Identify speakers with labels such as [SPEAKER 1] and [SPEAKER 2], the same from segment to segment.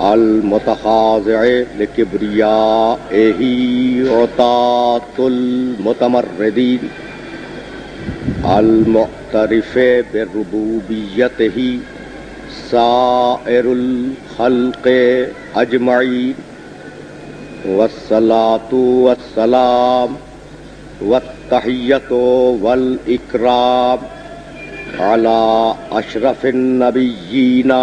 [SPEAKER 1] अलमतखाज़िया एही ओतातुलमतमरदीन अलमतरफ़ बरबूबियत ही सायरुलखल्क अजमईन। वसलातु वसलाम वतहत वल इकराम अला अशरफिन नबीना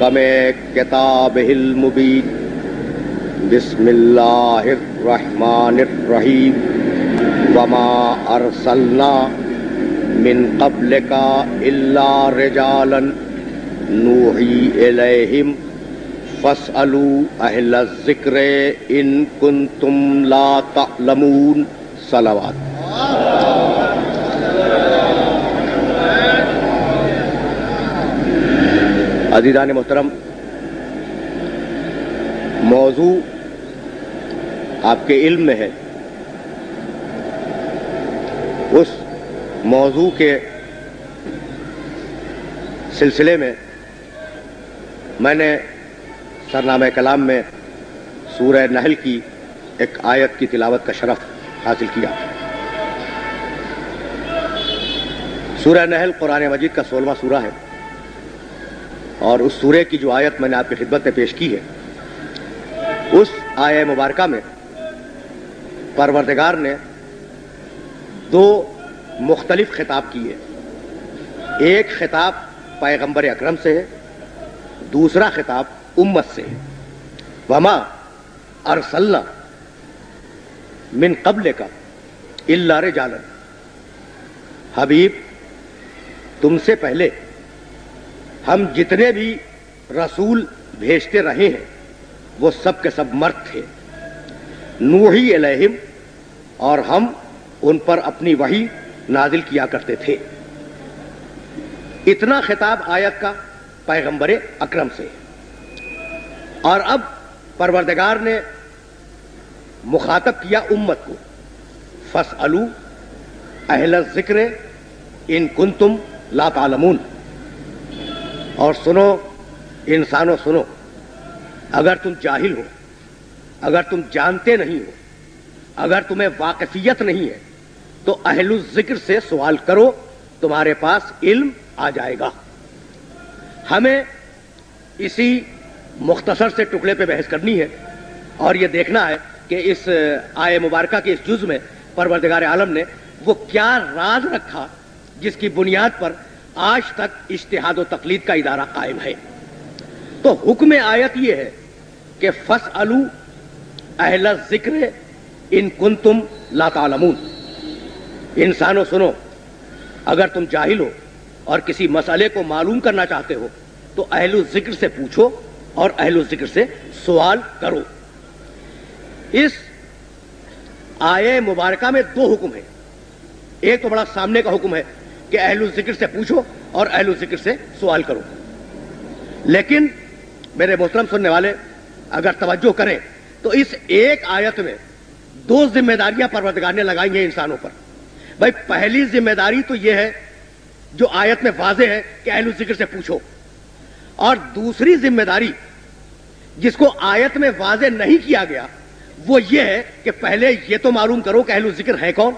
[SPEAKER 1] कमे किताब मुबीन बिस्मिल्लाहिर्रहमानिर्रहीम। वमा अरसलना मिन कबल का इल्ला रजालन। नूही इलेहिम। फसअलू अहल ज़िक्र इन कुन ला तलमून सलावात। अजीजा मोहतरम, मौजू आपके इल्म में है। उस मौजू के सिलसिले में मैंने सरनाम कलाम में सूर्य नहल की एक आयत की तिलावत का शरफ हासिल किया। सूर्य नहल कुरान मजीद का सोलवा सूरा है। और उस सूर्य की जो आयत मैंने आपकी खिदमत में पेश की है, उस आय मुबारक में परवरदगार ने दो मुख्तलिफ़ खिताब किए। एक खिताब पैगंबर अक्रम से है, दूसरा खिताब उम्मत से है। वमा अरसल्ला मिन कबल का इल्ला रे जालन हबीब, तुमसे पहले हम जितने भी रसूल भेजते रहे हैं, वो सब के सब मर्द थे। नूही अलहिम, और हम उन पर अपनी वही नाजिल किया करते थे। इतना खिताब आयत का पैगंबर अक्रम से। और अब परवरदगार ने मुखातब किया उम्मत को। फस अलू अहल ज़िक्र इन कुन तुम ला तालमून और सुनो, इंसानों, सुनो। अगर तुम जाहिल हो, अगर तुम जानते नहीं हो, अगर तुम्हें वाकफियत नहीं है तो अहलु ज़िक्र से सवाल करो, तुम्हारे पास इल्म आ जाएगा। हमें इसी मुख्तसर से टुकड़े पे बहस करनी है, और यह देखना है कि इस आय मुबारक के इस जुज में परवरदगार आलम ने वो क्या राज रखा जिसकी बुनियाद पर आज तक इश्तिहाद तकलीद का इदारा कायम है। तो हुक्म आयत यह है कि फस अलू अहल ज़िक्र इन कुन तुम लातालमून इंसानों सुनो, अगर तुम जाहिल हो और किसी मसले को मालूम करना चाहते हो तो अहलु ज़िक्र से पूछो और अहलु ज़िक्र से सवाल करो। इस आय मुबारका में दो हुक्म है। एक तो बड़ा सामने का हुक्म है कि अहलु ज़िक्र से पूछो और अहलु ज़िक्र से सवाल करो। लेकिन मेरे मोहतरम सुनने वाले, अगर तवज्जो करें तो इस एक आयत में दो जिम्मेदारियाँ परवरदिगार ने लगाई हैं इंसानों पर। भाई, पहली ज़िम्मेदारी तो यह है, जो आयत में वाजे है कि अहलु ज़िक्र से पूछो। और दूसरी ज़िम्मेदारी, जिसको आयत में वाजे नहीं किया गया, वो ये है कि पहले ये तो मालूम करो कि अहलु ज़िक्र है कौन।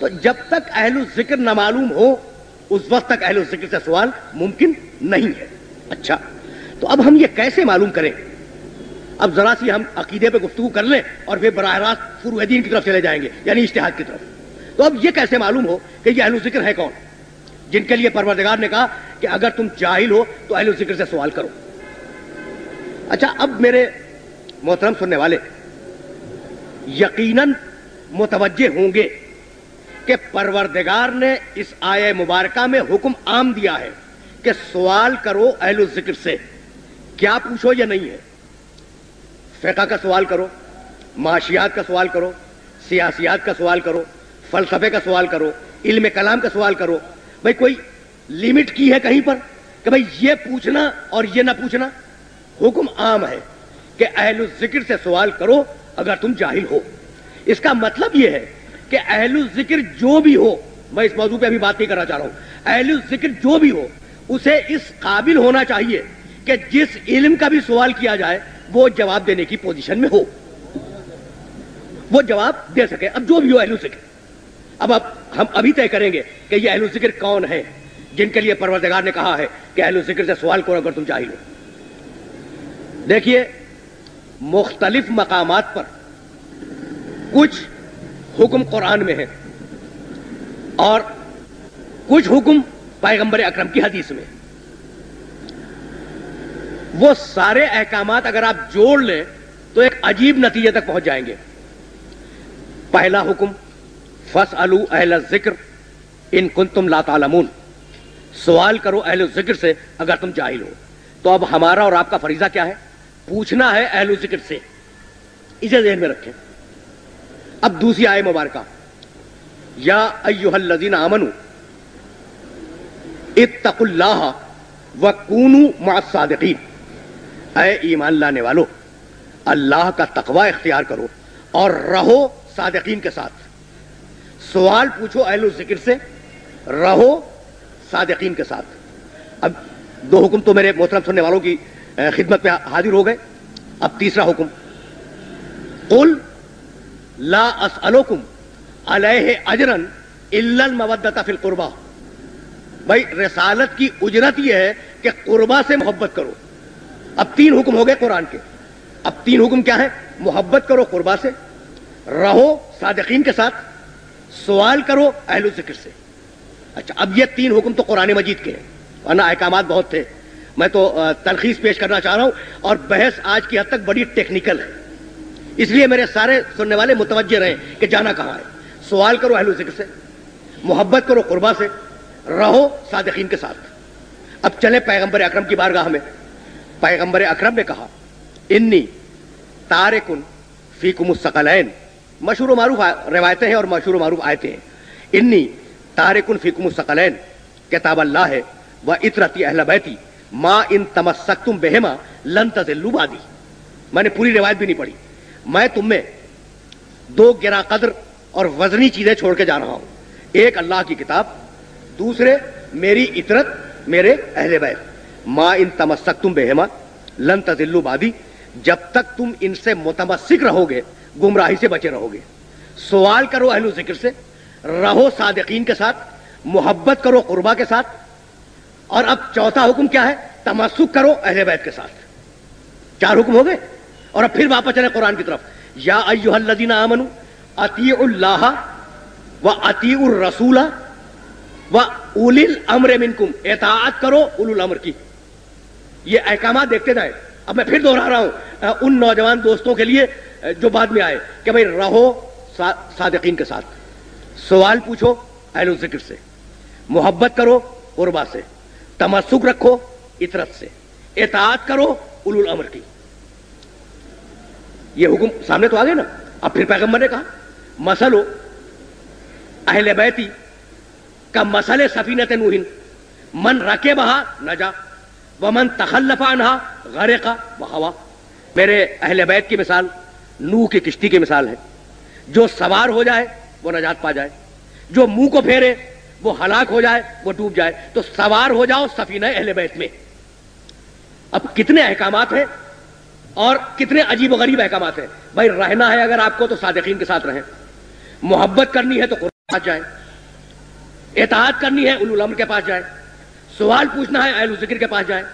[SPEAKER 1] तो जब तक अहलु ज़िक्र न मालूम हो, उस वक्त तक अहलु ज़िक्र से सवाल मुमकिन नहीं है। अच्छा तो अब हम ये कैसे मालूम करें? अब जरा सी हम अकीदे पे गुफ्तु कर लें और फिर बरह रास्त फुरुद्दीन की तरफ़ चले जाएँगे, यानी इश्तेहाद की तरफ़। तो अब ये कैसे मालूम हो कि ये अहल ज़िक्र है कौन? जिनके लिए परवरदगार ने कहा कि अगर तुम जाहिल हो तो अहल ज़िक्र से सवाल करो। अच्छा अब मेरे मोहतरम सुनने वाले, यकीनन मुतवजे होंगे कि परवरदिगार ने इस आय मुबारक में हुक्म आम दिया है कि सवाल करो अहल ज़िक्र से। क्या पूछो या नहीं है? फ़िका का सवाल करो, माशियात का सवाल करो, सियासियात का सवाल करो, फलसफे का सवाल करो, इल्म कलाम का सवाल करो। भाई कोई लिमिट की है कहीं पर कि भाई ये पूछना और ये ना पूछना? हुक्म आम है कि अहल ज़िक्र से सवाल करो अगर तुम जाहिल हो। इसका मतलब यह है कि अहल ज़िक्र जो भी हो, मैं इस मौजूद पे अभी बात नहीं करना चाह रहा हूँ। अहल ज़िक्र जो भी हो, उसे इस काबिल होना चाहिए कि जिस इल्म का भी सवाल किया जाए, वो जवाब देने की पोजीशन में हो। वो जवाब दे सके। अब जो भी हो अहलू ज़िक्र। अब अब हम अभी तय करेंगे कि ये अहलू ज़िक्र कौन है, जिनके लिए परवरदिगार ने कहा है कि अहलू ज़िक्र से सवाल करो अगर तुम चाहिए देखिए, मुख्तलिफ़ मकामात पर कुछ हुक्म कुरान में है। और कुछ हुक्म पैगंबर अकरम की हदीस में। वो सारे अहकाम अगर आप जोड़ लें तो एक अजीब नतीजे तक पहुँच जाएँगे। पहला हुक्म फस अलू अहल ज़िक्र इन कुन तुम लातालमून सवाल करो अहल ज़िक्र से अगर तुम जाहिल हो। तो अब हमारा और आपका फरीजा क्या है? पूछना है अहल ज़िक्र से। इसे जहन में रखें। अब दूसरी आय मुबारक। या अयुहल्लजीन आमनु, इत्तकुल्लाह व कूनू मासादीन अय ईमान लाने वालों, अल्लाह का तकवा इख्तियार करो और रहो सादकीन के साथ। सवाल पूछो अहल ज़िक्र से, रहो सादकीन के साथ। अब दो हुक्म तो मेरे मोहतरम सुनने वालों की खिदमत में हाजिर हो गए। अब तीसरा हुक्म, कुल ला असअलुकुम अलैह अजरन इल्लल मवद्दता फिल कुर्बा भाई, रसालत की उजरत यह है कि कुर्बा से मोहब्बत करो। अब तीन हुक्म हो गए कुरान के। अब तीन हुक्म क्या है? मोहब्बत करो कुर्बा से, रहो सादकीन के साथ, सवाल करो अहल ज़िक्र से। अच्छा अब ये तीन हुक्म तो कुरान मजीद के हैं, वरना अहकाम बहुत थे। मैं तो तलखीस पेश करना चाह रहा हूँ और बहस आज की हद तक बड़ी टेक्निकल है। इसलिए मेरे सारे सुनने वाले मुतवजे रहे कि जाना कहाँ है। सवाल करो अहल ज़िक्र से, मोहब्बत करो कुर्बा से, रहो सादकीन के साथ। अब चले पैगंबर अकरम की बारगाह में। पैगंबर अकरम ने कहा, इन्नी तारकुन फीकुम सकलैन मशहूर मारूफ रवायतें हैं और मशहूर मारूफ आयते हैं। इन्नी तारकुन फीकुम सकलैन किताब अल्लाह है, व इतरती अहल बैती, माँ इन तमस्सक बेहमा, लन तजिल्लुबादी मैंने पूरी रिवायत भी नहीं पढ़ी। मैं तुम में दो गिरा कदर और वजनी चीज़ें छोड़ के जा रहा हूँ। एक अल्लाह की किताब, दूसरे मेरी इतरत, मेरे अहले बैत। माँ इन तमस्क तुम बेहमा, लन तजिल्लु बादी। जब तक तुम इनसे मुतमसिक रहोगे, गुमराही से बचे रहोगे। सवाल करो अहलू ज़िक्र से, रहो सादकीन के साथ, मोहब्बत करो कुर्बा के साथ, और अब चौथा हुक्म क्या है? तमस्सुक करो अहले बैत के साथ। चार हुक्म हो गए? और अब फिर वापस चले कुरान की तरफ़। या अयुहल्लदीना आमनु अतीउल्लाह व अतीउर रसूला व उलिल अमर मिनकुम। एतात करो उलुल अमर की। ये अहकाम देखते जाए। अब मैं फिर दोहरा रहा हूँ उन नौजवान दोस्तों के लिए जो बाद में आए कि भाई रहो सा, सादकीन के साथ। सवाल पूछो अहल ज़िक्र से। मोहब्बत करो उर्बा से। तमसुक रखो इतरत से। एतात करो उलुल अमर की। ये हुक्म सामने तो आ गए ना। अब फिर पैगंबर ने कहा, मसलो, अहल बैती, का मसले सफीनत नूहिन, मन रखे बहा नजा वमन तखल्लफा नहा गरे का बहवा। मेरे अहल बैत की मिसाल, नूह की किश्ती की मिसाल है। जो सवार हो जाए, वो नजात पा जाए। जो मुँह को फेरे, वो हलाक हो जाए, वो डूब जाए। तो सवार हो जाओ सफीना अहल बैत में। अब कितने अहकाम हैं और कितने अजीब गरीब अहकाम हैं। भाई, रहना है अगर आपको तो सादकीन के साथ रहें। मोहब्बत करनी है तो कुरान पास जाए। एतात करनी है उलम के पास जाए। सवाल पूछना है, अहल ज़िक्र के पास जाए।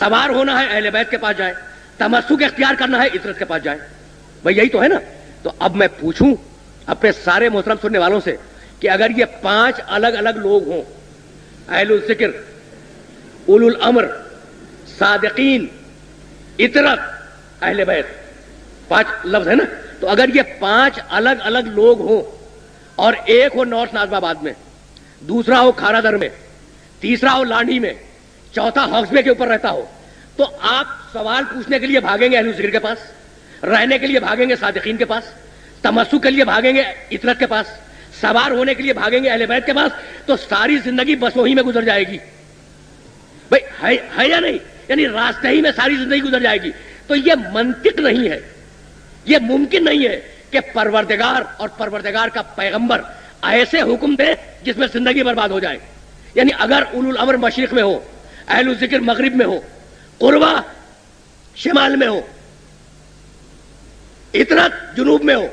[SPEAKER 1] सवार होना है, अहल बैत के पास जाए। तमस्सुक इख्तियार करना है इतरत के पास जाए। भाई, यही तो है ना? तो अब मैं पूछूँ अपने सारे मोहतरम सुनने वालों से कि अगर ये पाँच अलग अलग लोग हों अहलुल ज़िक्र, उलुल अमर, सादकीन, इतरत अहले बैत पाँच लफ्ज है ना? तो अगर ये पाँच अलग अलग लोग हो और एक हो नॉर्थ नाजमाबाद में दूसरा हो खारादर में तीसरा हो लांडी में चौथा हॉक्सबे के ऊपर रहता हो तो आप सवाल पूछने के लिए भागेंगे अहलू ज़िक्र के पास रहने के लिए भागेंगे सादिकीन के पास तमस्सु के लिए भागेंगे इतरत के पास सवार होने के लिए भागेंगे अहले बैत के पास तो सारी ज़िंदगी बसों ही में गुजर जाएगी। भाई है, है या नहीं? यानी रास्ते ही में सारी ज़िंदगी गुजर जाएगी। तो यह मंतिक नहीं है। यह मुमकिन नहीं है कि परवरदिगार और परवरदिगार का पैगंबर ऐसे हुक्म दे जिसमें ज़िंदगी बर्बाद हो जाए। यानी अगर उलुल अमर मशरक में हो, अहल ज़िक्र मगरिब में हो, कुरबा शिमाल में हो, इतना जुनूब में हो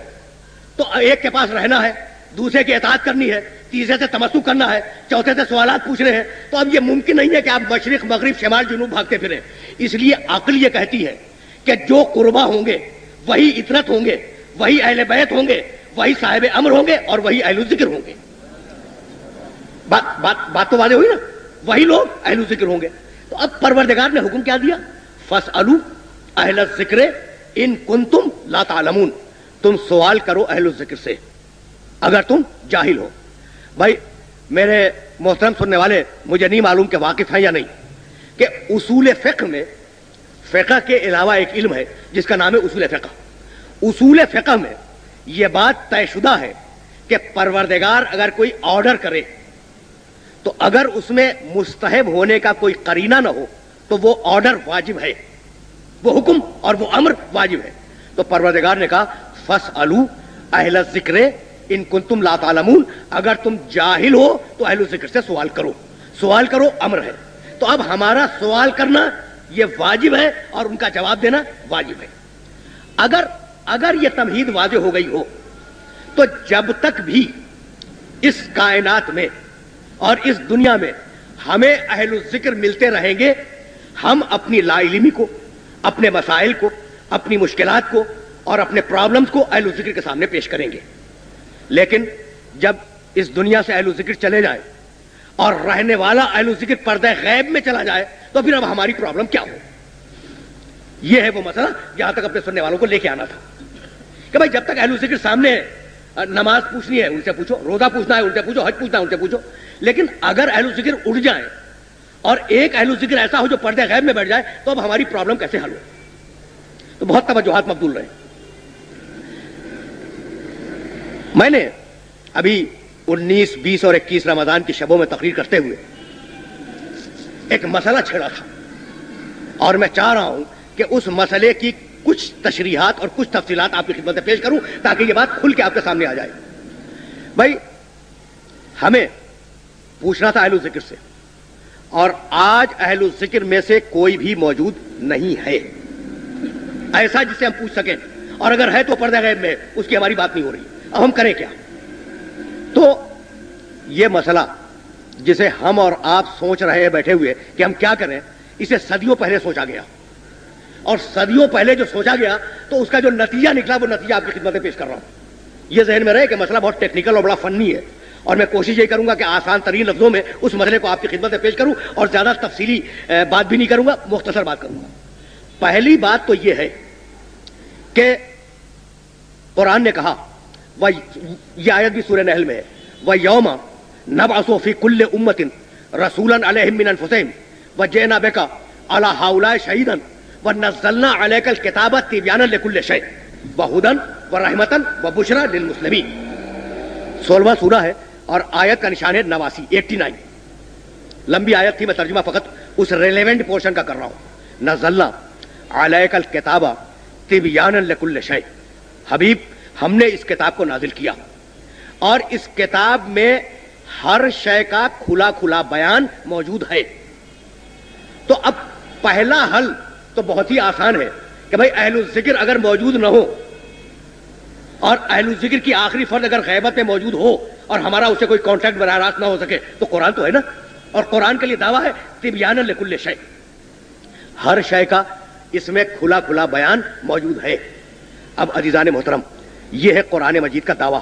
[SPEAKER 1] तो एक के पास रहना है, दूसरे की एतात करनी है, तीसरे से तमस्सु करना है, चौथे से सवाल पूछने हैं तो अब यह मुमकिन नहीं है कि आप मशरक, मगरिब, शिमाल, जुनूब भागते फिरें। इसलिए अकल यह कहती है कि जो कुर्बा होंगे, वही इतरत होंगे, वही अहल बैत होंगे, वही साहिब अमर होंगे और वही अहल ज़िक्र होंगे। बात बात बात तो वादे हुई ना? वही लोग अहल ज़िक्र होंगे। तो अब परवरदिगार ने हुक्म क्या दिया? फस अलू अहल ज़िक्र इन कुन तुम लातालमून तुम सवाल करो अहल ज़िक्र से। अगर तुम जाहिल हो। भाई, मेरे मोहतरम सुनने वाले, मुझे नहीं मालूम कि वाकिफ हैं या नहीं। कि उसूल फ़िक्र में फ़िक्र के अलावा एक इल्म है, जिसका नाम है उसूल फ़िक्र उसूल फ़िक्र में यह बात तयशुदा है कि परवरदिगार अगर कोई ऑर्डर करे तो अगर उसमें मुस्तहब होने का कोई करीना ना हो तो वो ऑर्डर वाजिब है। वो हुक्म और वो अमर वाजिब है। तो परवरदिगार ने कहा फस अलू अहल ज़िक्र इन कुन तुम लातालमून अगर तुम जाहिल हो तो अहल ज़िक्र से सवाल करो। सवाल करो अमर है। तो अब हमारा सवाल करना यह वाजिब है और उनका जवाब देना वाजिब है। अगर अगर यह तमहीद वाजे हो गई हो तो जब तक भी इस कायनात में और इस दुनिया में हमें अहल ज़िक्र मिलते रहेंगे, हम अपनी लाइलिमी को, अपने मसाइल को, अपनी मुश्किलात को और अपने प्रॉब्लम्स को अहल ज़िक्र के सामने पेश करेंगे। लेकिन जब इस दुनिया से अहल ज़िक्र चले जाए और रहने वाला अहल ज़िक्र पर्दे गैब में चला जाए तो फिर अब हमारी प्रॉब्लम क्या हो? यह है वो मसला, जहाँ तक अपने सुनने वालों को लेके आना था। कि भाई, जब तक अहल ज़िक्र सामने है, नमाज़ पूछनी है, उनसे पूछो, रोजा पूछना है, उनसे पूछो, हज पूछना है, उनसे पूछो। लेकिन अगर अहल ज़िक्र उड़ जाए, और एक अहल ज़िक्र ऐसा हो जो पर्दे गैब में बैठ जाए तो अब हमारी प्रॉब्लम कैसे हल हो? तो बहुत तवज्जोहात मकबूल रहे। मैंने अभी 19, 20 और 21 रमज़ान की शबों में तकरीर करते हुए एक मसला छेड़ा था। और मैं चाह रहा हूँ कि उस मसले की कुछ तशरीहत और कुछ तफसीलात आपकी खिदमत पेश करूँ ताकि यह बात खुल के आपके सामने आ जाए। भाई हमें पूछना था अहलु ज़िक्र से और आज अहलु ज़िक्र में से कोई भी मौजूद नहीं है। ऐसा जिसे हम पूछ सकें और अगर है तो पर्दा गैब में उसकी हमारी बात नहीं हो रही। अब हम करें क्या? तो यह मसला जिसे हम और आप सोच रहे हैं बैठे हुए कि हम क्या करें, इसे सदियों पहले सोचा गया। और सदियों पहले जो सोचा गया तो उसका जो नतीजा निकला, वो नतीजा आपकी खिदमत पेश कर रहा हूँ। यह जहन में रहे कि मसला बहुत टेक्निकल और बड़ा फनी है। और मैं कोशिश यही करूँगा कि आसान, तरीन लफ्जों में उस मसले को आपकी खिदमत पेश करूँ और ज़्यादा तफसीली बात भी नहीं करूँगा, मुख्तसर बात करूँगा। पहली बात तो यह है कि कुरान ने कहा वह यह आयत भी सूर्य नहल में है। वह यौमा नबासोफी कुल्ल उम्मतिन रसूलन अलहमिन फुसैन। व जैना बेका अला हाउला शहीदन। व नजलना अलैकल किताबत तिबियान लकुल्ल शै व हुदन व रहमतन व बुशरा लिल मुस्लिमी सोलवा सूरा है और आयत का निशान है नवासी, एट्टी नाइन। लंबी आयत थी, मैं तर्जुमा फकत उस रेलेवेंट पोर्शन का कर रहा हूँ। नजल्ला अलैकल किताबा तिबियान लकुल्ल शै हबीब हमने इस किताब को नाजिल किया। और इस किताब में हर शय का खुला खुला बयान मौजूद है। तो अब पहला हल तो बहुत ही आसान है कि भाई अहल ज़िक्र अगर मौजूद ना हो, और अहल ज़िक्र की आखिरी फर्द अगर गैबत में मौजूद हो, और हमारा उसे कोई कॉन्टैक्ट बरह रास्त ना हो सके तो कुरान तो है ना? और कुरान के लिए दावा है, तिबियान लकुल्ल शय। हर शय का इसमें खुला खुला बयान मौजूद है। अब अजीजान मोहतरम यह है कुरान मजीद का दावा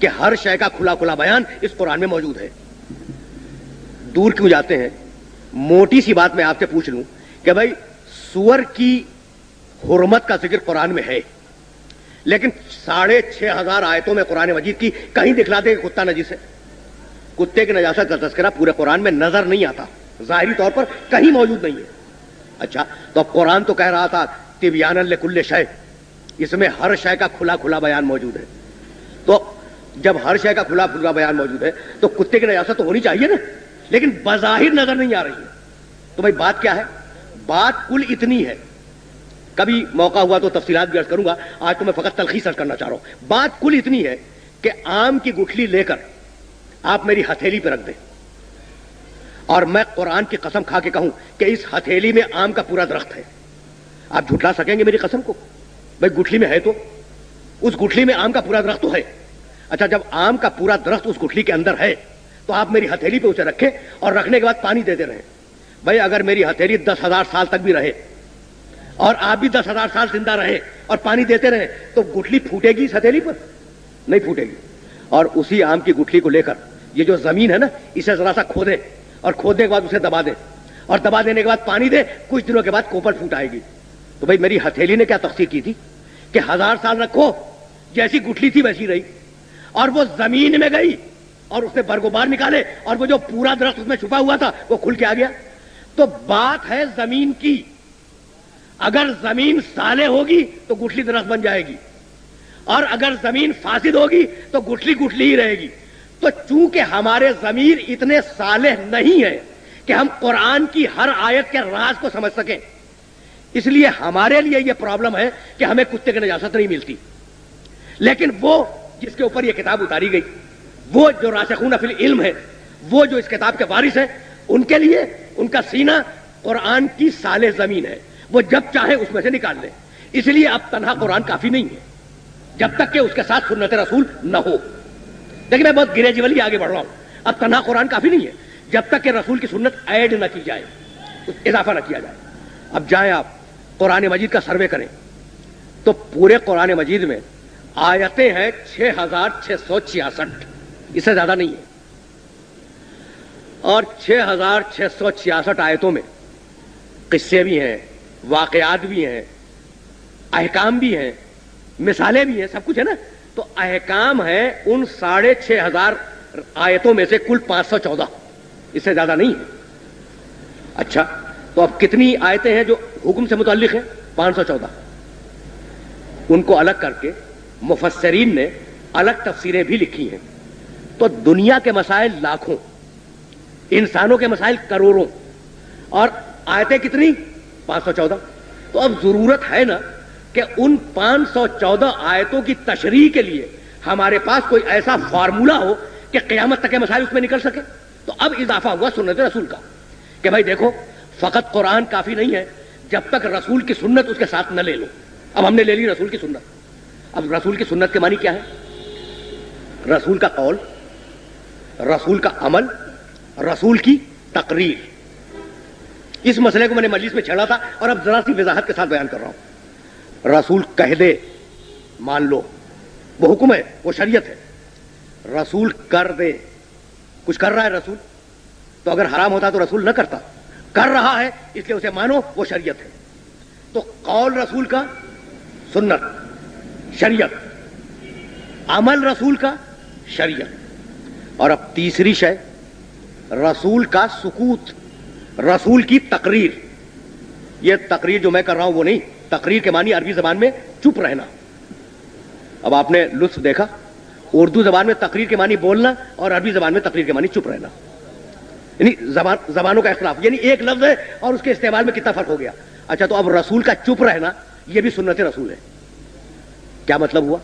[SPEAKER 1] कि हर शय का खुला खुला बयान इस कुरान में मौजूद है। दूर क्यों जाते हैं? मोटी सी बात मैं आपसे पूछ लूँ कि भाई, सुअर की हुरमत का ज़िक्र कुरान में है, लेकिन साढ़े छह हज़ार आयतों में कुरान मजीद की कहीं दिखला दे कुत्ता नजीस है। कुत्ते की नजासत का तस्करा पूरे कुरान में नज़र नहीं आता, जाहिरी तौर पर कहीं मौजूद नहीं है। अच्छा तो अब कुरान तो कह रहा था तिबियान कुल्ले शय इसमें हर शय का खुला खुला बयान मौजूद है। तो जब हर शय का खुला खुला बयान मौजूद है तो कुत्ते की नजासत तो होनी चाहिए ना। लेकिन बजाहिर नज़र नहीं आ रही है। तो भाई बात क्या है? बात कुल इतनी है। कभी मौका हुआ तो तफसीलात भी अर्ज़ करूँगा। आज तो मैं फकत तलखी सर्च करना चाह रहा हूँ। बात कुल इतनी है कि आम की गुठली लेकर आप मेरी हथेली पर रख दें। और मैं कुरान की कसम खा के कहूँ कि इस हथेली में आम का पूरा दरख्त है। आप झुटला सकेंगे मेरी कसम को? भाई गुठली में है तो? उस गुठली में आम का पूरा दरख्त तो है। अच्छा जब आम का पूरा दरख्त उस गुठली के अंदर है तो आप मेरी हथेली पे उसे रखें और रखने के बाद पानी देते रहे भाई, अगर मेरी हथेली दस हज़ार साल तक भी रहे और आप भी दस हज़ार साल ज़िंदा रहे और पानी देते रहे तो गुठली फूटेगी इस हथेली पर? नहीं फूटेगी। और उसी आम की गुठली को लेकर, ये जो ज़मीन है ना, इसे जरा सा खोदे और खोदने के बाद उसे दबा दे। और दबा देने के बाद पानी दे, कुछ दिनों के बाद कोपर फूट आएगी। तो भाई मेरी हथेली ने क्या तफसीर की थी? कि हज़ार साल रखो, जैसी गुठली थी वैसी रही। और वो ज़मीन में गई, और उसने बरगोबार निकाले, और वो जो पूरा दरख्त उसमें छुपा हुआ था, वो खुल के आ गया। तो बात है ज़मीन की। अगर ज़मीन साले होगी तो गुठली दरख्त बन जाएगी। और अगर ज़मीन फासिद होगी तो गुठली गुठली ही रहेगी। तो चूँकि हमारे जमीर इतने साले नहीं है, कि हम कुरान की हर आयत के राज को समझ सकें इसलिए हमारे लिए यह प्रॉब्लम है कि हमें कुत्ते की नजासत नहीं मिलती। लेकिन वो जिसके ऊपर यह किताब उतारी गई, वो जो राशखून फिल इल्म है, वो जो इस किताब के वारिस है, उनके लिए उनका सीना कुरान की साले ज़मीन है। वो जब चाहे उसमें से निकाल ले। इसलिए अब तनहा कुरान काफ़ी नहीं है, जब तक कि उसके साथ सुन्नत रसूल न हो। देखिए, मैं बहुत ग्रेजुअली आगे बढ़ रहा हूँ। अब तनहा कुरान काफ़ी नहीं है, जब तक कि रसूल की सुन्नत ऐड न की जाए, इजाफा न किया जाए। अब जाए आप। कुरान मजीद का सर्वे करें। तो पूरे कुरान मजीद में आयतें हैं छह हज़ार छह सौ छियासठ। इससे ज़्यादा नहीं है। और छह हज़ार छह सौ छियासठ आयतों में किस्से भी हैं, वाकयात भी हैं, अहकाम भी हैं, मिसालें भी हैं, सब कुछ है ना? तो अहकाम है उन साढ़े छह हज़ार आयतों में से कुल पाँच सौ चौदह। इससे ज़्यादा नहीं है। अच्छा तो अब कितनी आयतें हैं जो हुक्म से मुतलिक है? पाँच सौ चौदह। उनको अलग करके मुफसरीन ने अलग तफसीरें भी लिखी हैं। तो दुनिया के मसाइल लाखों, इंसानों के मसाइल करोड़ों। और आयतें कितनी? 514 तो अब ज़रूरत है ना कि उन 514 आयतों की तशरी के लिए हमारे पास कोई ऐसा फार्मूला हो कि क्यामत तक के मसाइल उसमें निकल सके। तो अब इजाफा हुआ सुन्नत रसूल का कि भाई देखो फकत कुरान काफ़ी नहीं है। जब तक रसूल की सुन्नत उसके साथ न ले लो। अब हमने ले ली रसूल की सुन्नत। अब रसूल की सुन्नत के मानी क्या है? रसूल का कौल, रसूल का अमल, रसूल की तकरीर। इस मसले को मैंने मजलिस में छेड़ा था और अब जरा सी वजाहत के साथ बयान कर रहा हूँ। रसूल कह दे, मान लो, वो हुक्म है, वो शरीयत है। रसूल कर दे। कुछ कर रहा है रसूल? तो अगर हराम होता तो रसूल न करता। कर रहा है, इसलिए उसे मानो वो शरीयत है। तो कौल रसूल का, सुन्नत, शरीयत। अमल रसूल का, शरीयत। और अब तीसरी शय, रसूल का सुकूत, रसूल की तकरीर। यह तकरीर जो मैं कर रहा हूँ वो नहीं, तकरीर के मानी अरबी जबान में चुप रहना। अब आपने लुत्फ देखा, उर्दू जबान में तकरीर के मानी बोलना और अरबी जबान में तकरीर के मानी चुप रहना। यानी जबान, जबानों का इख्तलाफ, यानी एक लफ्ज है और उसके इस्तेमाल में कितना फ़र्क हो गया। अच्छा तो अब रसूल का चुप रहना यह भी सुन्नत रसूल है। क्या मतलब हुआ?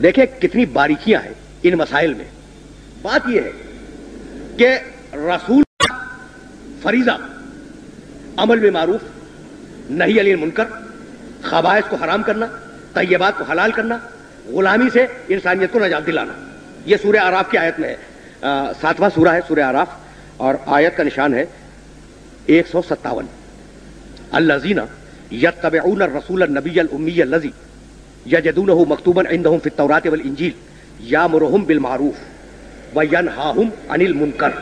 [SPEAKER 1] देखिए, कितनी बारीकियाँ हैं इन मसाइल में। बात यह है कि रसूल फरीजा, अमल में मारूफ, नहीं अली मुनकर खबायश को हराम करना, तयबात को हलाल करना, गुलामी से इंसानियत को नजात दिलाना। यह सूर्य आराफ की आयत में है। सातवां सूरा है सूर्य आराफ। और आयत का निशान है एक सौ सत्तावन। अल्लाजीना यत्तबऊन रसूल नबी उम्मी लजी यजदून मकतूबन इंदहुम फित तौरात वल इंजील यामुरहुम बिल मारूफ व यनहाहुम अनिल मुनकर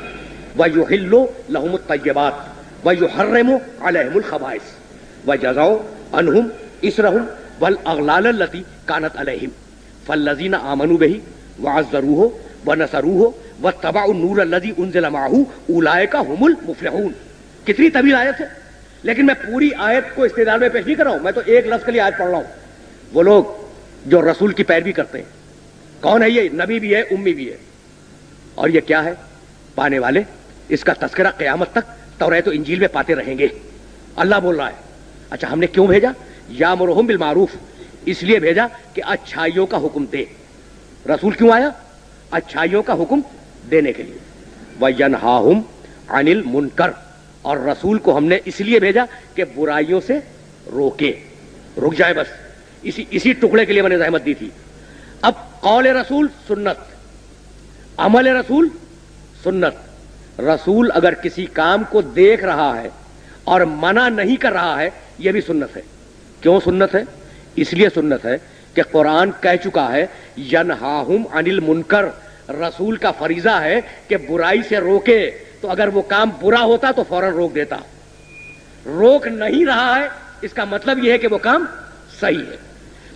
[SPEAKER 1] व युहिल्लो लहुम तय्यबात व युहर्रिमु अलैहिमुल खबाइस व जजाओ अनहुम इसरहुम वल अगलाल लती कानत अलैहिम। फल्लजीना आमनु बही व अज़रूहो व नसरूहो व तबाउ नूर अल्लजी उनजिल उलाए का हुमुल मुफलिहून। कितनी तवील आयत है? लेकिन मैं पूरी आयत को इस्तेदार में पेश नहीं कर रहा हूँ, मैं तो एक लफ्ज के लिए आयत पढ़ रहा हूँ। वो लोग जो रसूल की पैरवी करते हैं, कौन है ये? नबी भी है, उम्मी भी है। और ये क्या है? पाने वाले, इसका तस्करा क्यामत तक तो तो इंजील में पाते रहेंगे। अल्लाह बोल रहा है अच्छा हमने क्यों भेजा? या मुरहम बिल मारूफ। इसलिए भेजा कि अच्छाइयों का हुक्म दे। रसूल क्यों आया? अच्छाइयों का हुक्म देने के लिए। वयन हाहुम अनिल मुनकर। और रसूल को हमने इसलिए भेजा कि बुराइयों से रोके। रुक जाए बस। इसी इसी टुकड़े के लिए मैंने जहमत दी थी। अब कौल रसूल, सुन्नत। अमल रसूल, सुन्नत। रसूल अगर किसी काम को देख रहा है और मना नहीं कर रहा है यह भी सुन्नत है। क्यों सुन्नत है? इसलिए सुन्नत है कि कुरान कह चुका है यन यनहाहुम अनिल मुनकर। रसूल का फरीजा है कि बुराई से रोके तो अगर वो काम बुरा होता तो फ़ौरन रोक देता। रोक नहीं रहा है इसका मतलब यह है कि वो काम सही है।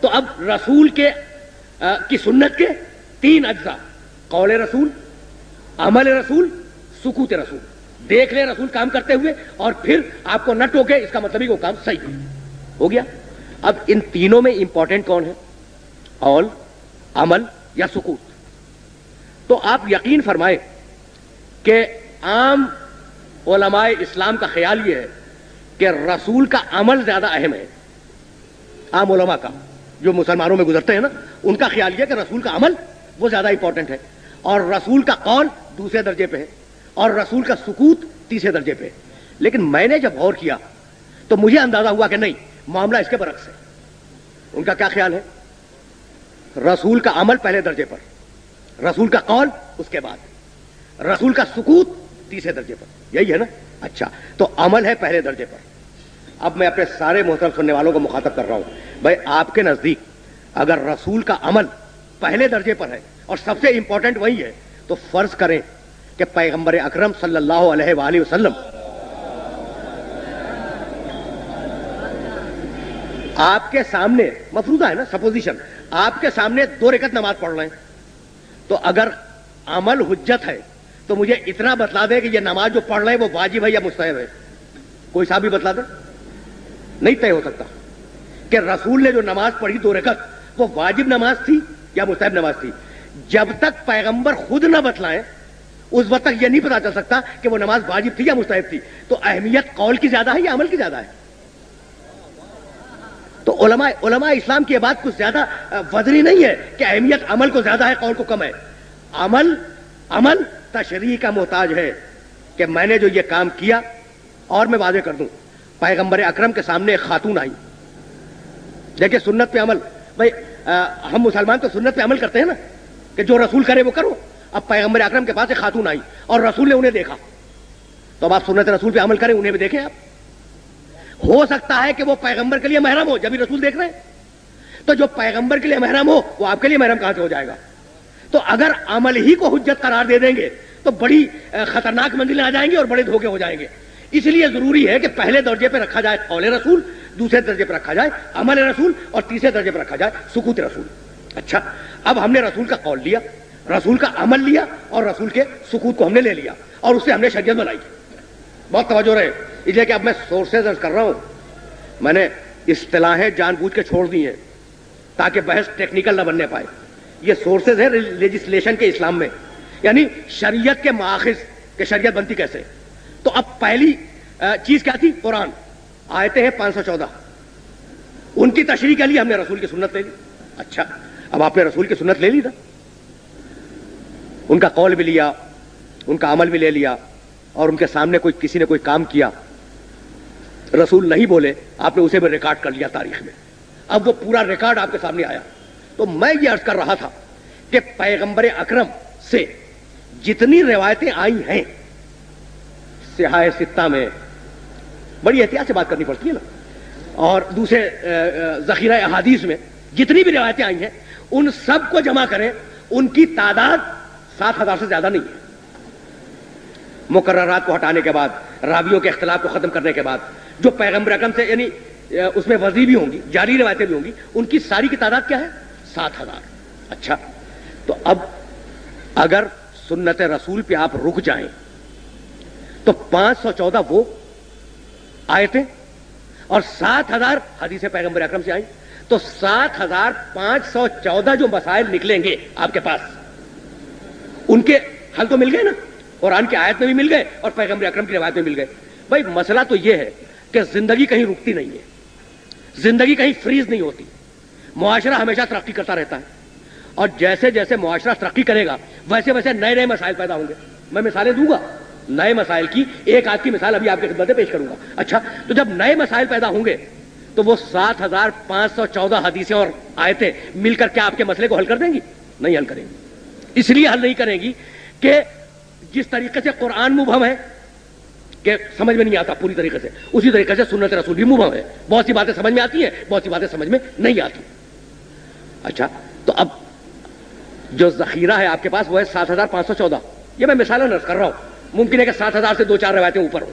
[SPEAKER 1] तो अब रसूल के आ, की सुन्नत के तीन अज्जा कौल रसूल अमल रसूल सुकूत रसूल। देख ले रसूल काम करते हुए और फिर आपको न टोके इसका मतलब ही वो काम सही है। हो गया? अब इन तीनों में इंपॉर्टेंट कौन है? औल अमल या सुकूत? तो आप यकीन फरमाए कि आम ओलमाए इस्लाम का ख्याल यह है कि रसूल का अमल ज़्यादा अहम है। आम ओलमा का, जो मुसलमानों में गुजरते हैं ना, उनका ख्याल यह कि रसूल का अमल वो ज़्यादा इंपॉर्टेंट है। और रसूल का कौल दूसरे दर्जे पे है और रसूल का सुकूत तीसरे दर्जे पे है। लेकिन मैंने जब गौर किया तो मुझे अंदाज़ा हुआ कि नहीं, मामला इसके बरक्स है। उनका क्या ख्याल है? रसूल का अमल पहले दर्जे पर। रसूल का कौल, उसके बाद। रसूल का सुकूत, तीसरे दर्जे पर। यही है ना? अच्छा तो अमल है पहले दर्जे पर। अब मैं अपने सारे मोहतरम सुनने वालों को मुखातब कर रहा हूँ। भाई, आपके नज़दीक अगर रसूल का अमल पहले दर्जे पर है और सबसे इंपॉर्टेंट वही है तो फ़र्ज़ करें कि पैगंबर अकरम सल्लल्लाहु अलैहि वसल्लम आपके सामने, मफरूदा है ना सपोजिशन आपके सामने दो रेकत नमाज़ पढ़ रहे हैं। तो अगर अमल हुज्जत है तो मुझे इतना बतला दे कि ये नमाज़ जो पढ़ रहे हैं वो वाजिब है या मुस्तैब है। कोई साहब भी बतला दे। नहीं तय हो सकता कि रसूल ने जो नमाज़ पढ़ी दो रकत, वो वाजिब नमाज़ थी या मुस्तैब नमाज़ थी। जब तक पैगंबर खुद ना बतलाए, उस वक्त तक यह नहीं पता चल सकता कि वो नमाज़ वाजिब थी या मुस्तैब थी। तो अहमियत कौल की ज़्यादा है या अमल की ज़्यादा है? तो उलमा उलमा इस्लाम की बात कुछ ज़्यादा वजनी नहीं है कि अहमियत अमल को ज़्यादा है कौन को कम है। अमल अमल तशरी का मोहताज है कि मैंने जो ये काम किया और मैं वादे कर दूँ। पैगंबर अकरम के सामने एक खातून आई। देखिए सुन्नत पे अमल। भाई आ, हम मुसलमान तो सुन्नत पे अमल करते हैं ना कि जो रसूल करे वो करो। अब पैगंबर अकरम के पास एक खातून आई और रसूल ने उन्हें देखा। तो अब आप सुन्नत रसूल पे अमल करें उन्हें भी देखें आप। हो सकता है कि वो पैगंबर के लिए महरम हो, जब भी रसूल देख रहे हैं। तो जो पैगंबर के लिए महरम हो, वो आपके लिए महरम कहाँ से हो जाएगा? तो अगर अमल ही को हुज्जत करार दे देंगे तो बड़ी खतरनाक मंजिलें आ जाएँगी और बड़े धोखे हो जाएँगे। इसलिए ज़रूरी है कि पहले दर्जे पर रखा जाए कौल रसूल, दूसरे दर्जे पर रखा जाए अमल रसूल और तीसरे दर्जे पर रखा जाए सुकूत रसूल। अच्छा अब हमने रसूल का कौल लिया, रसूल का अमल लिया और रसूल के सुकूत को हमने ले लिया और उससे हमने शरीयत बनाई। बहुत तवज्जो रहे। इसलिए कि अब मैं सोर्सेज कर रहा हूँ। मैंने इस्तेलाहें जानबूझ के छोड़ दी हैं, ताकि बहस टेक्निकल ना बनने पाए। ये सोर्सेज है लेजिस्लेशन के इस्लाम में। यानी शरीयत के माखिज के शरीयत बनती कैसे? तो अब पहली चीज़ क्या थी? कुरान। आयते हैं 514 उनकी तशरी के लिए हमने रसूल की सुन्नत ले ली। अच्छा अब आपने रसूल की सुन्नत ले ली था उनका कौल भी लिया, उनका अमल भी ले लिया। और उनके सामने कोई किसी ने कोई काम किया। रसूल नहीं बोले, आपने उसे भी रिकॉर्ड कर लिया तारीख में। अब वो पूरा रिकॉर्ड आपके सामने आया। तो मैं ये अर्ज़ कर रहा था कि पैगंबर अकरम से जितनी रिवायतें आई हैं, सिहाय सित्ता में बड़ी एहतियात से बात करनी पड़ती है ना। और दूसरे जखीरा अहादीस में जितनी भी रिवायतें आई हैं, उन सबको जमा करें, उनकी तादाद सात हज़ार से ज़्यादा नहीं है। मुकर्रात को हटाने के बाद, रावियों के अख्तिलाफ को खत्म करने के बाद, जो पैगंबर अकम से यानी उसमें वजी भी होंगी, जारी रिवायतें भी होंगी, उनकी सारी की तादाद क्या है? सात हज़ार। अच्छा तो अब अगर सुन्नत रसूल पे आप रुक जाएँ तो पाँच सौ चौदह वो आए थे और सात हज़ार हदीस पैगंबर अक्रम से आई तो सात हज़ार पाँच सौ चौदह जो मसाइल निकलेंगे आपके पास, उनके हल तो मिल गए ना? कुरान की आयत में भी मिल गए और पैगंबर अक्रम की रिवायत में मिल गए। भाई, मसला तो यह है कि ज़िंदगी कहीं रुकती नहीं है। ज़िंदगी कहीं फ्रीज नहीं होती। मुआशरा हमेशा तरक्की करता रहता है। और जैसे जैसे मुआशरा तरक्की करेगा, वैसे वैसे नए नए मसाइल पैदा होंगे। मैं मिसालें दूँगा। नए मसाइल की, एक आध की मिसाल अभी आपके खिदमत पेश करूँगा। अच्छा तो जब नए मसाइल पैदा होंगे तो वो सात हज़ार पाँच सौ चौदह हदीसें और आयतें मिलकर क्या आपके मसले को हल कर देंगी? नहीं हल करेंगी। इसलिए हल नहीं करेंगी कि जिस तरीके से कुरान मुबहम है, कि समझ में नहीं आता, पूरी तरीके से। उसी तरीके से सुन्नत रसूल भी मुबहम है। बहुत सी बातें समझ में आती हैं, बहुत सी बातें समझ में नहीं आती। अच्छा तो अब जो जखीरा है आपके पास, वो है सात हज़ार पाँच सौ चौदह। ये मैं मिसाल नर्स कर रहा हूँ। मुमकिन है कि सात हज़ार से दो चार रवायतें ऊपर हो।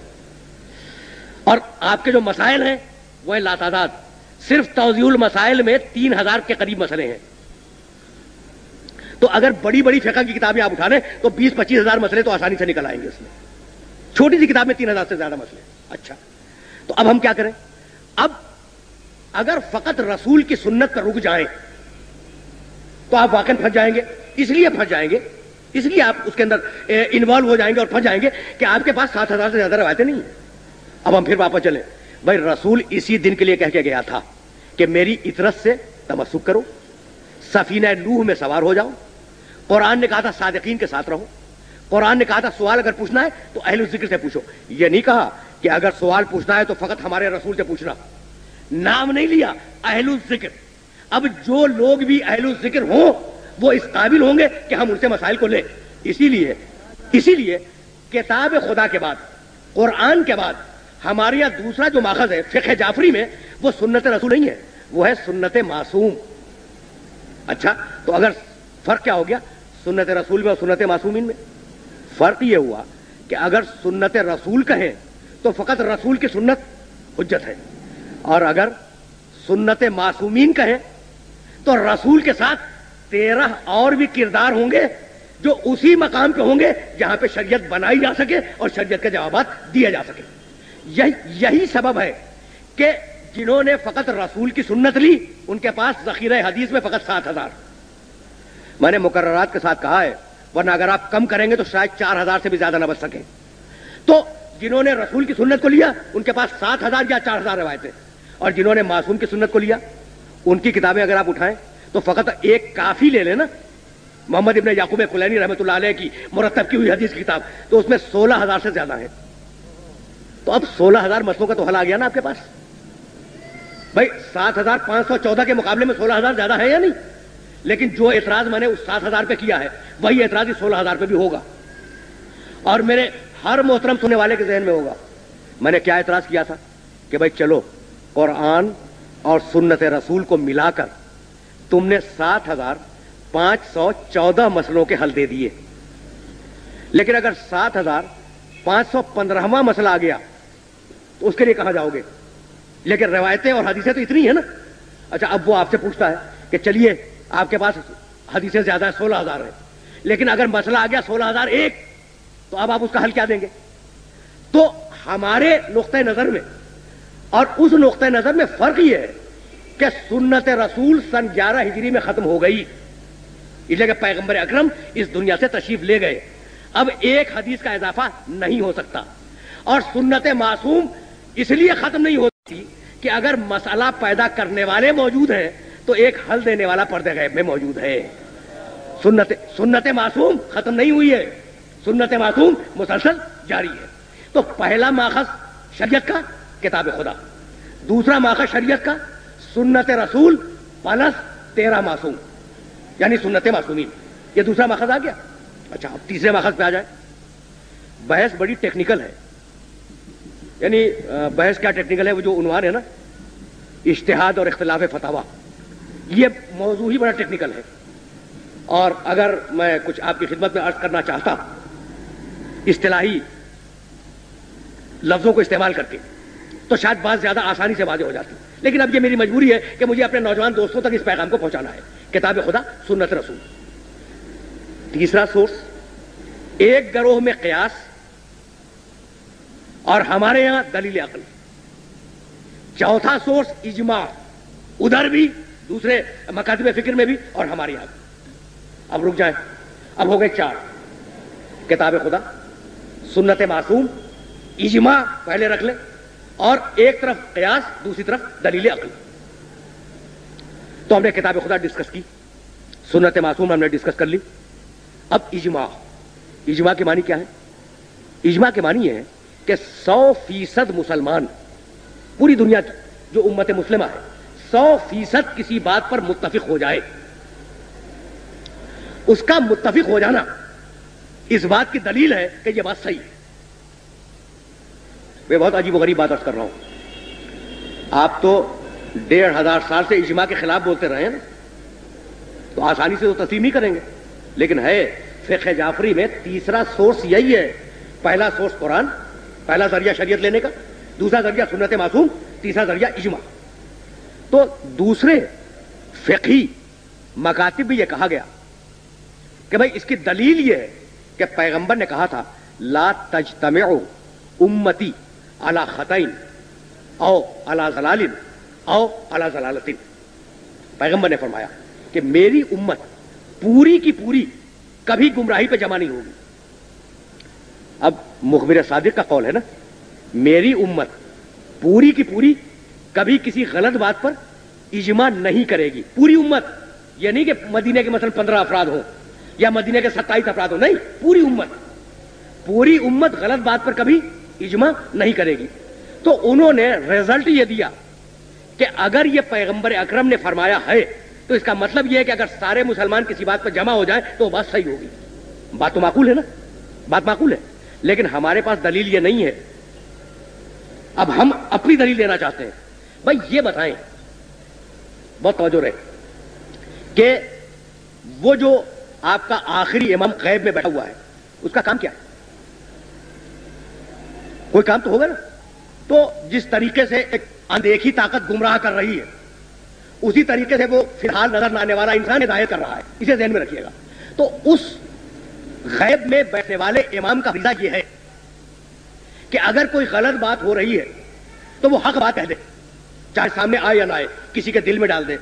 [SPEAKER 1] और आपके जो मसाइल हैं, वो है लातादाद। सिर्फ़ तोजील मसाइल में तीन हज़ार के करीब मसले हैं। तो अगर बड़ी बड़ी फेका की किताबें आप उठा लें तो बीस पच्चीस हज़ार मसले तो आसानी से निकल आएँगे उसमें छोटी सी किताब में तीन हज़ार से ज़्यादा मसले। अच्छा। तो अब हम क्या करें? अब अगर फकत रसूल की सुन्नत पर रुक जाए तो आप वाकई फंस जाएँगे। इसलिए फंस जाएँगे। इसलिए आप उसके अंदर इन्वॉल्व हो जाएँगे और फंस जाएँगे कि आपके पास सात हज़ार से ज़्यादा रवायतें नहीं अब हम फिर वापस चले। भाई, रसूल इसी दिन के लिए कह के गया था कि मेरी इतरत से तमस्सुक करो। सफीना लूह में सवार हो जाओ। कुरान ने कहा था, सादकीन के साथ रहो। कुरान ने कहा था, सवाल अगर पूछना है तो अहल ज़िक्र से पूछो। यह नहीं कहा कि अगर सवाल पूछना है तो फकत हमारे रसूल से पूछना। नाम नहीं लिया, अहल ज़िक्र। अब जो लोग भी अहल ज़िक्र हो, वो इस काबिल होंगे कि हम उनसे मसाइल को लें। इसीलिए इसीलिए किताब खुदा के बाद, कुरान के बाद, हमारे यहाँ दूसरा जो माखज है फिक जाफरी में, वो सुन्नत रसूल नहीं है, वो है सुन्नत मासूम। अच्छा तो अगर फ़र्क क्या हो गया? सुन्नत रसूल में और सुन्नत मासूमीन में। फ़र्क यह हुआ कि अगर सुन्नत रसूल कहें तो फकत रसूल की सुन्नत हुज्जत है। और अगर सुन्नत मासूमीन कहें तो रसूल के साथ तेरह और भी किरदार होंगे, जो उसी मकाम पे होंगे, जहाँ पे शरीयत बनाई जा सके और शरीयत के जवाब दिए जा सके। यही यही सबब है कि जिन्होंने फकत रसूल की सुन्नत ली, उनके पास जखीर हदीस में फकत सात हज़ार। मैंने मुकर्रात के साथ कहा है, वरना अगर आप कम करेंगे तो शायद चार हज़ार से भी ज़्यादा ना बच सके। तो जिन्होंने रसूल की सुन्नत को लिया, उनके पास सात हज़ार या चार हज़ार रवायतें। और जिन्होंने मासूम की सुन्नत को लिया, उनकी किताबें अगर आप उठाएँ तो फकत एक काफ़ी ले लेना। मोहम्मद इबन याकूब कुलैनी रहमत की मुरतब की हुई हदीस की किताब तो उसमें सोलह हज़ार से ज़्यादा है। तो अब सोलह हज़ार मसलों का तो हल आ गया ना आपके पास? भाई, सात हज़ार पाँच सौ चौदह के मुकाबले में सोलह हज़ार ज़्यादा है या नहीं? लेकिन जो एतराज़ मैंने उस सात हज़ार पे किया है, वही एतराज़ इस सोलह हज़ार पे भी होगा। और मेरे हर मोहतरम सुनने वाले के जहन में होगा। मैंने क्या एतराज़ किया था? कि भाई चलो, कुरान और सुन्नत रसूल को मिलाकर तुमने सात हज़ार पाँच सौ चौदह मसलों के हल दे दिए। लेकिन अगर सात हज़ार पाँच सौ पंद्रहवा मसला आ गया तो उसके लिए कहाँ जाओगे? लेकिन रवायतें और हदीसें तो इतनी है ना। अच्छा अब वो आपसे पूछता है कि चलिए आपके पास हदीसें ज़्यादा है, सोलह हज़ार है। लेकिन अगर मसला आ गया सोलह हज़ार एक तो अब आप उसका हल क्या देंगे? तो हमारे नुक़ नज़र में और उस नुक़ नज़र में फ़र्क यह है कि सुन्नत रसूल सन ग्यारह हिजरी में खत्म हो गई। इसलिए कि पैगंबर अक्रम इस दुनिया से तशरीफ़ ले गए। अब एक हदीस का इजाफा नहीं हो सकता। और सुन्नत मासूम इसलिए खत्म नहीं होती कि अगर मसला पैदा करने वाले मौजूद हैं तो एक हल देने वाला पर्दे गैब में मौजूद है। सुन्नत सुन्नत मासूम खत्म नहीं हुई है। सुन्नत मासूम मुसलसल जारी है। तो पहला माखज शरीयत का, किताब खुदा। दूसरा माखज शरीयत का, सुन्नत रसूल पलस तेरा मासूम। यानी सुन्नत मासूमी ये दूसरा माखज आ गया। अच्छा अब तीसरे माखज पे आ जाए। बहस बड़ी टेक्निकल है। यानी बहस क्या टेक्निकल है? वो जो उनवान है ना, इश्तहाद और इख्तलाफ फतावा। ये मौजू ही बड़ा टेक्निकल है। और अगर मैं कुछ आपकी खिदमत में अर्ज़ करना चाहता, इस्तेलाही लफ्जों को इस्तेमाल करके तो शायद बात ज़्यादा आसानी से वादे हो जाती। लेकिन अब ये मेरी मजबूरी है कि मुझे अपने नौजवान दोस्तों तक इस पैगाम को पहुंचाना है। किताब खुदा, सुन्नत रसूल। तीसरा सोर्स एक गरोह में कयास और हमारे यहाँ दलील अकल चौथा सोर्स इजमा। उधर भी दूसरे मकातब फ़िक्र में भी और हमारे यहाँ भी। अब रुक जाए। अब हो गए चार। किताब खुदा, सुन्नत मासूम, इजमा पहले रख ले और एक तरफ़ कयास, दूसरी तरफ़ दलील अकल। तो हमने किताब खुदा डिस्कस की। सुन्नत मासूम हमने डिस्कस कर ली। अब इजमा। इजमा की मानी क्या है? इजमा की मानी है कि सौ फ़ीसद मुसलमान पूरी दुनिया की, जो उम्मत मुस्लिमा है सौ फ़ीसद किसी बात पर मुत्तफिक हो जाए। उसका मुत्तफिक हो जाना इस बात की दलील है कि यह बात सही है। मैं बहुत अजीब गरीब बात अर्ज़ कर रहा हूँ। आप तो डेढ़ हज़ार साल से इजमा के खिलाफ बोलते रहे ना? तो आसानी से तो तस्लीम ही करेंगे। लेकिन है फिक जाफरी में तीसरा सोर्स यही है, पहला सोर्स कुरान, पहला ज़रिया शरीयत लेने का, दूसरा ज़रिया सुन्नत मासूम, तीसरा ज़रिया इजमा। तो दूसरे फिकी मकातिब भी यह कहा गया कि भाई इसकी दलील यह है कि पैगंबर ने कहा था, ला तज तजतम उम्मती अला खतईन औ अला जलालिन औ अला जलालतिन। पैगंबर ने फरमाया कि मेरी उम्मत पूरी की पूरी कभी गुमराही पे जमा नहीं होगी। अब मुखबिर सादिक का कौल है ना, मेरी उम्मत पूरी की पूरी कभी किसी गलत बात पर इजमा नहीं करेगी। पूरी उम्मत। यह नहीं कि मदीने के मतलब पंद्रह अफराद हो, या मदीने के सत्ताईस अफराद हो। नहीं, पूरी उम्मत। पूरी उम्मत गलत बात पर कभी इजमा नहीं करेगी। तो उन्होंने रिज़ल्ट यह दिया कि अगर यह पैगंबर अकरम ने फरमाया है तो इसका मतलब यह है कि अगर सारे मुसलमान किसी बात पर जमा हो जाए तो बात सही होगी। बात तो माकूल है ना? बात माकूल है। लेकिन हमारे पास दलील यह नहीं है। अब हम अपनी दलील देना चाहते हैं। भाई, ये बताएँ, बहुत तवजो रहे, कि वो जो आपका आखिरी इमाम गैब में बैठा हुआ है, उसका काम क्या है? कोई काम तो होगा ना? तो जिस तरीके से एक अनदेखी ताकत गुमराह कर रही है, उसी तरीके से वो फ़िलहाल नज़र न आने वाला इंसान हिदायत कर रहा है, इसे ध्यान में रखिएगा। तो उस गैब में बैठने वाले इमाम का फरीदा यह है कि अगर कोई गलत बात हो रही है तो वो हक बात कह दे। चाहे सामने आए या ना आए, किसी के दिल में डाल दे,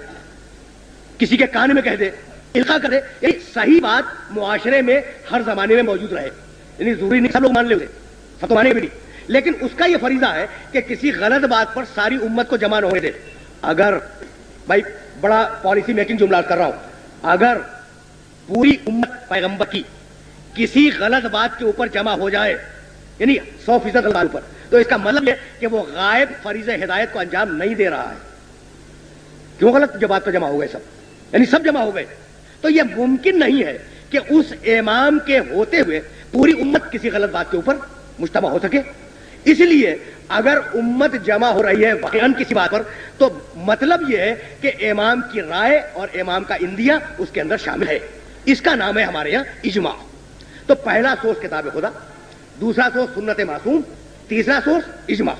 [SPEAKER 1] किसी के कान में कह दे, इल्का करे यानी सही बात मुआशरे में, हर जमाने में मौजूद रहे। यानी ज़रूरी नहीं, सब लोग मान ले सब तो माने भी नहीं। लेकिन उसका यह फरीजा है कि किसी गलत बात पर सारी उम्मत को जमा न होने दे। अगर, भाई, बड़ा पॉलिसी मेकिंग जुमला कर रहा हूँ, अगर पूरी उम्मत पैगंबर की किसी गलत बात के ऊपर जमा हो जाए, यानी सौ फ़ीसद गलत ऊपर तो इसका मतलब यह कि वो गायब फरीज हिदायत को अंजाम नहीं दे रहा है। क्यों गलत जो बात पर जमा हो गए सब? यानी सब जमा हो गए। तो यह मुमकिन नहीं है कि उस इमाम के होते हुए पूरी उम्मत किसी गलत बात के ऊपर मुश्तबा हो सके। इसलिए अगर उम्मत जमा हो रही है वाकन किसी बात पर तो मतलब यह है कि इमाम की राय और इमाम का इंदिया उसके अंदर शामिल है। इसका नाम है हमारे यहाँ इजमा। तो पहला सोर्स किताब खुदा, दूसरा सोर्स सुन्नत मासूम तीसरा सोर्स इजमा।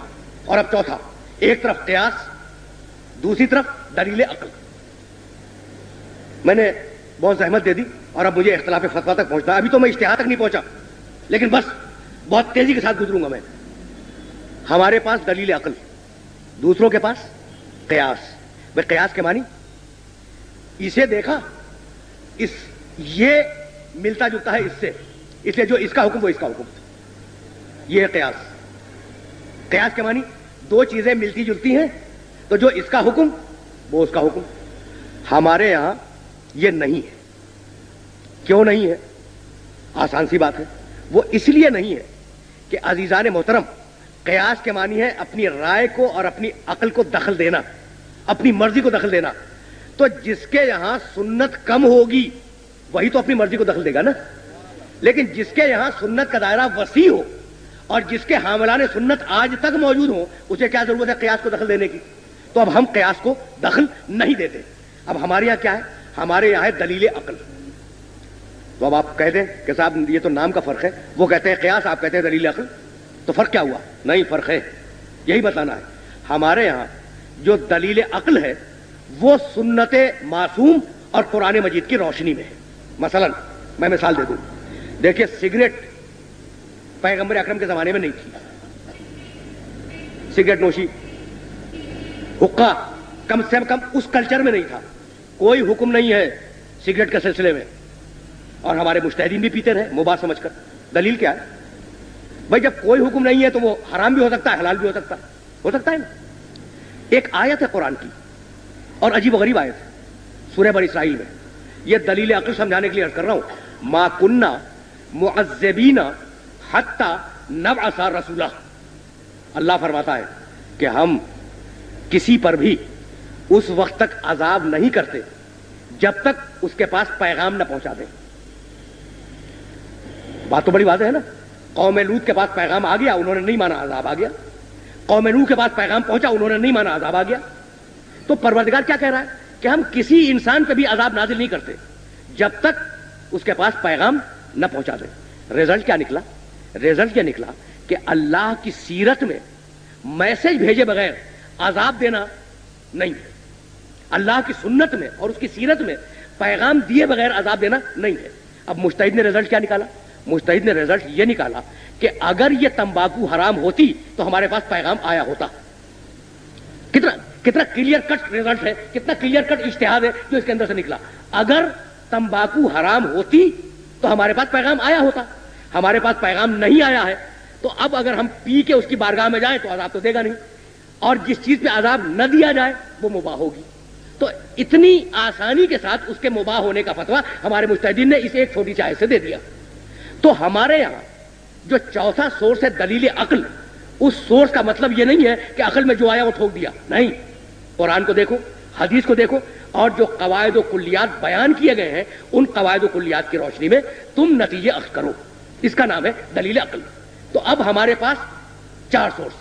[SPEAKER 1] और अब चौथा, एक तरफ़ कयास दूसरी तरफ़ दलील अकल। मैंने बहुत जहमत दे दी और अब मुझे इख्तलाफ फतवा तक पहुँचना अभी तो मैं इश्तेहार तक नहीं पहुँचा, लेकिन बस बहुत तेज़ी के साथ गुजरूँगा मैं। हमारे पास दलील अकल, दूसरों के पास कयास। मैं कयास के मानी, इसे देखा, इस, ये मिलता जुलता है इससे। इसलिए जो इसका हुक्म, वो इसका हुक्म। ये कयास। कयास के मानी दो चीज़ें मिलती जुलती हैं तो जो इसका हुक्म, वो उसका हुक्म। हमारे यहाँ ये नहीं है। क्यों नहीं है? आसान सी बात है। वो इसलिए नहीं है कि अजीजा ने मोहतरम कयास के मानी है अपनी राय को और अपनी अकल को दखल देना, अपनी मर्ज़ी को दखल देना। तो जिसके यहाँ सुन्नत कम होगी, वही तो अपनी मर्ज़ी को दखल देगा ना? लेकिन जिसके यहाँ सुन्नत का दायरा वसी हो और जिसके ने सुन्नत आज तक मौजूद हो, उसे क्या ज़रूरत है कयास को दखल देने की? तो अब हम कयास को दखल नहीं देते। अब हमारे यहाँ क्या है? हमारे यहाँ है दलील अकल। तो अब आप कह दें कि साहब, ये तो नाम का फ़र्क है। वो कहते हैं कयास, आप कहते हैं दलील अकल। तो फ़र्क क्या हुआ? नहीं, फ़र्क है। यही बताना है। हमारे यहाँ जो दलील अकल है, वो सुन्नत मासूम और कुरान मजीद की रोशनी में है। मसलन, मैं मिसाल दे दूँ। देखिए, सिगरेट पैगंबर अकरम के जमाने में नहीं थी। सिगरेट नोशी, हुक्का, कम से कम उस कल्चर में नहीं था। कोई हुक्म नहीं है सिगरेट के सिलसिले में। और हमारे मुश्तदीन भी पीते रहे मुबाह समझकर। दलील क्या है? भाई, जब कोई हुक्म नहीं है तो वो हराम भी हो सकता है, हलाल भी हो सकता है। हो सकता है ना? एक आयत है कुरान की, और अजीब गरीब आयत है सूर्य बर इसराइल में। यह दलील अकल समझाने के लिए अर्ज़ कर रहा हूँ। मा कुन्ना मुअज्जबीना हत्ता नव असा रसूला अल्लाह फरमाता है कि हम किसी पर भी उस वक्त तक अजाब नहीं करते, जब तक उसके पास पैगाम न पहुँचा दे। बात तो बड़ी बात है ना? कौम लूत के पास पैगाम आ गया, उन्होंने नहीं माना आजाब आ गया। कौम लू के पास पैगाम पहुँचा, उन्होंने नहीं माना आजाब आ गया। तो परवरदिगार क्या कह रहा है? कि हम किसी इंसान पर भी अजाब नाजिल नहीं करते, जब तक उसके पास पैगाम न पहुँचा दे। रिज़ल्ट क्या निकला? रिज़ल्ट क्या निकला कि अल्लाह की सीरत में मैसेज भेजे बगैर आजाब देना नहीं है। अल्लाह की सुन्नत में और उसकी सीरत में पैगाम दिए बगैर आजाब देना नहीं है। अब मुश्तहिद ने रिज़ल्ट क्या निकाला? मुश्तहिद ने रिज़ल्ट यह निकाला कि अगर यह तंबाकू हराम होती तो हमारे पास पैगाम आया होता। कितना कितना क्लियर कट रिज़ल्ट है, कितना क्लियर कट इश्तेहाद है जो इसके अंदर से निकला। अगर तंबाकू हराम होती तो हमारे पास पैगाम आया होता। हमारे पास पैगाम नहीं आया है तो अब अगर हम पी के उसकी बारगाह में जाए तो आजाब तो देगा नहीं। और जिस चीज़ पे आजाब न दिया जाए, वो मुबाह होगी। तो इतनी आसानी के साथ उसके मुबाह होने का फतवा हमारे मुस्तैदीन ने इसे एक छोटी चाय से दे दिया। तो हमारे यहाँ जो चौथा सोर्स है दलील अकल, उस सोर्स का मतलब यह नहीं है कि अकल में जो आया वो ठोक दिया। नहीं। कुरान को देखो, हदीस को देखो, और जो कवायद कुल्लियात बयान किए गए हैं, उन कवायद कुल्लियात की रोशनी में तुम नतीजे अख करो। इसका नाम है दलील अकल। तो अब हमारे पास चार सोर्स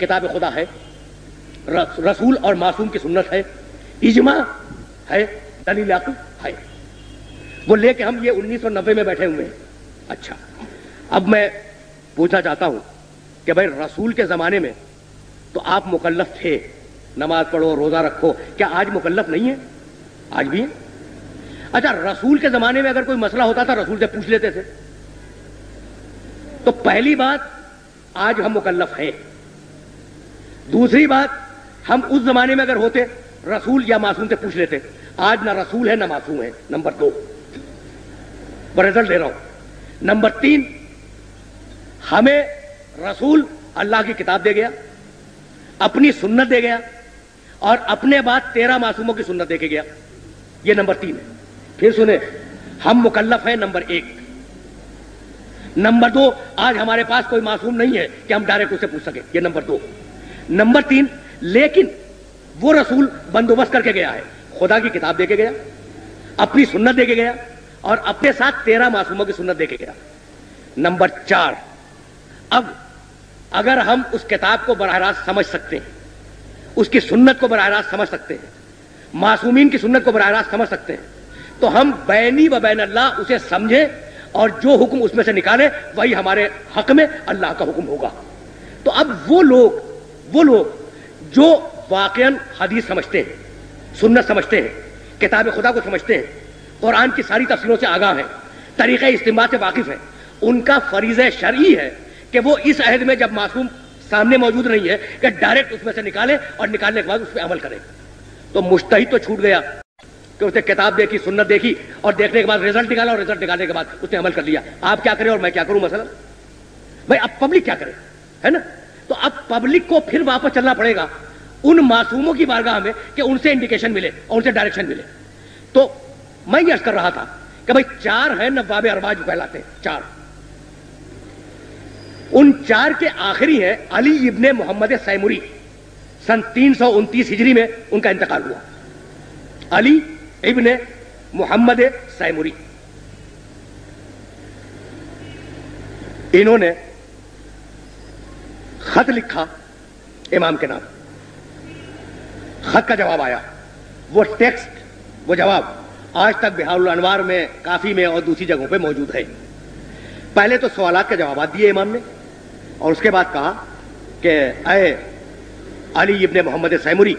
[SPEAKER 1] किताब खुदा है रसूल और मासूम की सुन्नत है, इजमा है, दलील अकल है। वो लेके हम ये 1990 में बैठे हुए हैं। अच्छा अब मैं पूछना चाहता हूँ कि भाई रसूल के जमाने में तो आप मुकल्लफ थे, नमाज़ पढ़ो, रोजा रखो, क्या आज मुकल्लफ नहीं है? आज भी है। अच्छा रसूल के जमाने में अगर कोई मसला होता था, रसूल से पूछ लेते थे। तो पहली बात, आज हम मुकल्लफ हैं। दूसरी बात, हम उस जमाने में अगर होते, रसूल या मासूम से पूछ लेते, आज ना रसूल है, ना मासूम है, नंबर दो। रिज़ल्ट दे रहा हूँ। नंबर तीन, हमें रसूल अल्लाह की किताब दे गया, अपनी सुन्नत दे गया, और अपने बाद तेरह मासूमों की सुन्नत दे के गया। ये नंबर तीन है। फिर सुने, हम मुकल्लफ हैं, नंबर एक। नंबर दो, आज हमारे पास कोई मासूम नहीं है कि हम डायरेक्ट उससे पूछ सके। ये नंबर दो। नंबर तीन, लेकिन वो रसूल बंदोबस्त करके गया है। खुदा की किताब देके गया, अपनी सुन्नत देके गया, और अपने साथ तेरह मासूमों की सुन्नत देके गया। नंबर चार, अब अगर हम उस किताब को बरह रास्त समझ सकते हैं, उसकी सुन्नत को बरह रास्त समझ सकते हैं, मासूमीन की सुन्नत को बरह रास्त समझ सकते हैं तो हम बैनी व बैन अल्लाह उसे समझे और जो हुक्म उसमें से निकाले, वही हमारे हक में अल्लाह का हुक्म होगा। तो अब वो लोग वो लोग जो वाकन हदीस समझते हैं, सुन्नत समझते हैं, किताब खुदा को समझते हैं, कुरान की सारी तफसीलों से आगाह है, तरीक़े इस्तेमाल से वाकिफ है, उनका फरीज शर्ई है कि वो इस अहद में जब मासूम सामने मौजूद नहीं है, कि डायरेक्ट उसमें से निकाले और निकालने के बाद उस पर अमल करें। तो मुश्तहिद तो छूट गया। कि उसने किताब देखी, सुन्नत देखी, और देखने के बाद रिज़ल्ट निकाला, और रिज़ल्ट निकालने के बाद उसने अमल कर लिया। आप क्या करें और मैं क्या करूँ मसला भाई, अब पब्लिक क्या करे? है ना? तो अब पब्लिक को फिर वापस चलना पड़ेगा। उन मासूमों की बारगाह में कि उनसे इंडिकेशन मिले और उनसे डायरेक्शन मिले। तो मैं यह कर रहा था कि भाई, चार है नवाब अरबाज कहलाते चार। उन चार के आखिरी है अली इब्ने मोहम्मद सैमुरी। सन तीन सौ उनतीस हिजरी में उनका इंतकाल हुआ। अली इब्ने मोहम्मद सैमुरी इन्होंने खत लिखा इमाम के नाम। खत का जवाब आया। वो टेक्स्ट, वो जवाब आज तक बिहार अनवार में, काफ़ी में और दूसरी जगहों पे मौजूद है। पहले तो सवालात के जवाब दिए इमाम ने और उसके बाद कहा कि अय अली इब्ने मोहम्मद सैमुरी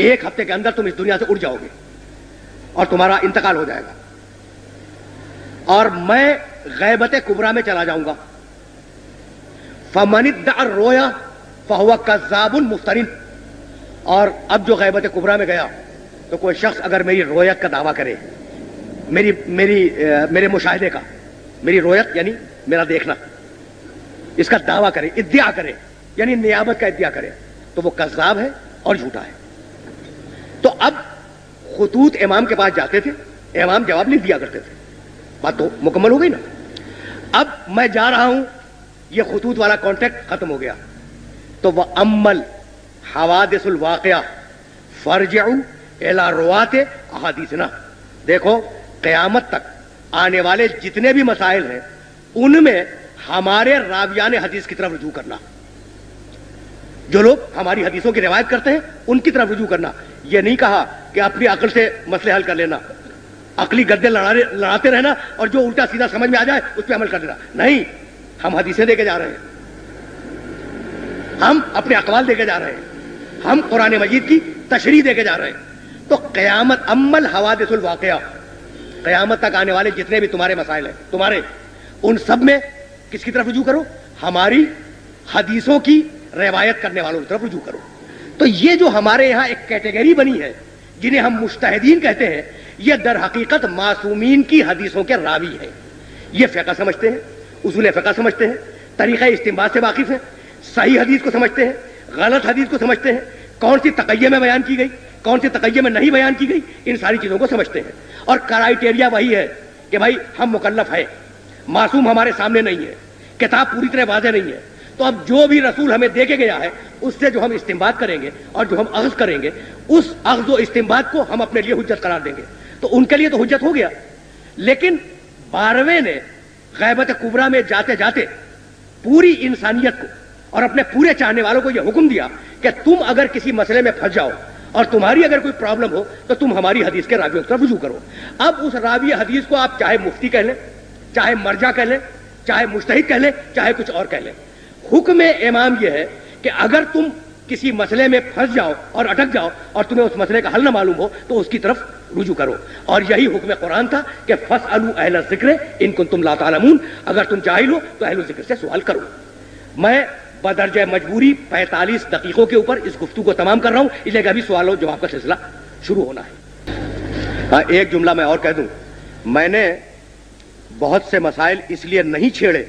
[SPEAKER 1] एक हफ़्ते के अंदर तुम इस दुनिया से उड़ जाओगे। और तुम्हारा इंतकाल हो जाएगा। और मैं गैबत कुबरा में चला जाऊँगा। फमनिद रोया फहुआ कजाबुल मुफ्तरिन। और अब जो गैबत कुबरा में गया तो कोई शख्स अगर मेरी रोयत का दावा करे मेरी मेरी आ, मेरे मुशाहिदे का मेरी रोयत यानी मेरा देखना इसका दावा करे इद्या करे यानी नियामत का इद्या करे तो वो कजाब है और झूठा है। तो अब खतूत इमाम के पास जाते थे, इमाम जवाब नहीं दिया करते थे। बात तो मुकम्मल हो गई ना। अब मैं जा रहा हूँ यह खतूत वाला कॉन्ट्रैक्ट खत्म हो गया। तो वह अम्मल हवादिसुल वाकया, फर्जाऊ एला रुआते अहादीसना देखो, कयामत तक आने वाले जितने भी मसाइल हैं, उनमें हमारे रावियान हदीस की तरफ़ रुजू करना। जो लोग हमारी हदीसों की रिवायत करते हैं, उनकी तरफ़ रुजू करना। यह नहीं कहा कि अपनी अकल से मसले हल कर लेना। अकली गद्दे लड़ाने लड़ाते रहना और जो उल्टा सीधा समझ में आ जाए, उस पर अमल कर देना। नहीं, हम हदीसें देके जा रहे हैं। हम अपने अकवाल देके जा रहे हैं। हम कुरान मजीद की तशरी देके जा रहे हैं। तो कयामत अम्मल हवादिसुल वाकया। कयामत तक आने वाले जितने भी तुम्हारे मसाइल हैं, तुम्हारे, उन सब में किसकी तरफ़ रुजू करो? हमारी हदीसों की रिवायत करने वालों की तरफ़ रुजू करो। तो ये जो हमारे यहाँ एक कैटेगरी बनी है, जिन्हें हम मुश्तहदीन कहते हैं, ये दर हकीकत मासूमीन की हदीसों के रावी है। ये फ़िका समझते हैं, उसूल फ़िका समझते हैं, तरीक़ा इस्तेमाल से वाकिफ है, सही हदीस को समझते हैं, गलत हदीस को समझते हैं, कौन सी तकैये में बयान की गई, कौन सी तकैये में नहीं बयान की गई, इन सारी चीज़ों को समझते हैं। और क्राइटेरिया वही है कि भाई हम मुकलफ है, मासूम हमारे सामने नहीं है, किताब पूरी तरह वाजह नहीं है। तो अब जो भी रसूल हमें दे के गया है, उससे जो हम इस्तेमाल करेंगे और जो हम अख्ज करेंगे, उस अख्ज व इस्तेमाल को हम अपने लिए हुज्जत करार देंगे। तो उनके लिए तो हुज्जत हो गया। लेकिन बारहवें ने गैबत कुबरा में जाते जाते पूरी इंसानियत को और अपने पूरे चाहने वालों को यह हुक्म दिया कि तुम अगर किसी मसले में फंस जाओ और तुम्हारी अगर कोई प्रॉब्लम हो तो तुम हमारी हदीस के रावियों की तरफ़ रुजू करो। अब उस रावी हदीस को आप चाहे मुफ्ती कह लें, चाहे मर्जा कह लें, चाहे मुश्तहिद कह लें, चाहे कुछ और कह लें। हुक्म इमाम यह है कि अगर तुम किसी मसले में फंस जाओ और अटक जाओ और तुम्हें उस मसले का हल ना मालूम हो तो उसकी तरफ़ रुजू करो। और यही हुक्म कुरान था कि फस अलू अहल ज़िक्र इनको तुम लातालमून अगर तुम जाहिल हो तो अहल ज़िक्र से सवाल करो। मैं बदरज मजबूरी पैंतालीस दकीकों के ऊपर इस गुफ्तु को तमाम कर रहा हूँ। इसलिए अभी सवालों जवाब का सिलसिला शुरू होना है। हाँ एक जुमला मैं और कह दूँ। मैंने बहुत से मसाइल इसलिए नहीं छेड़े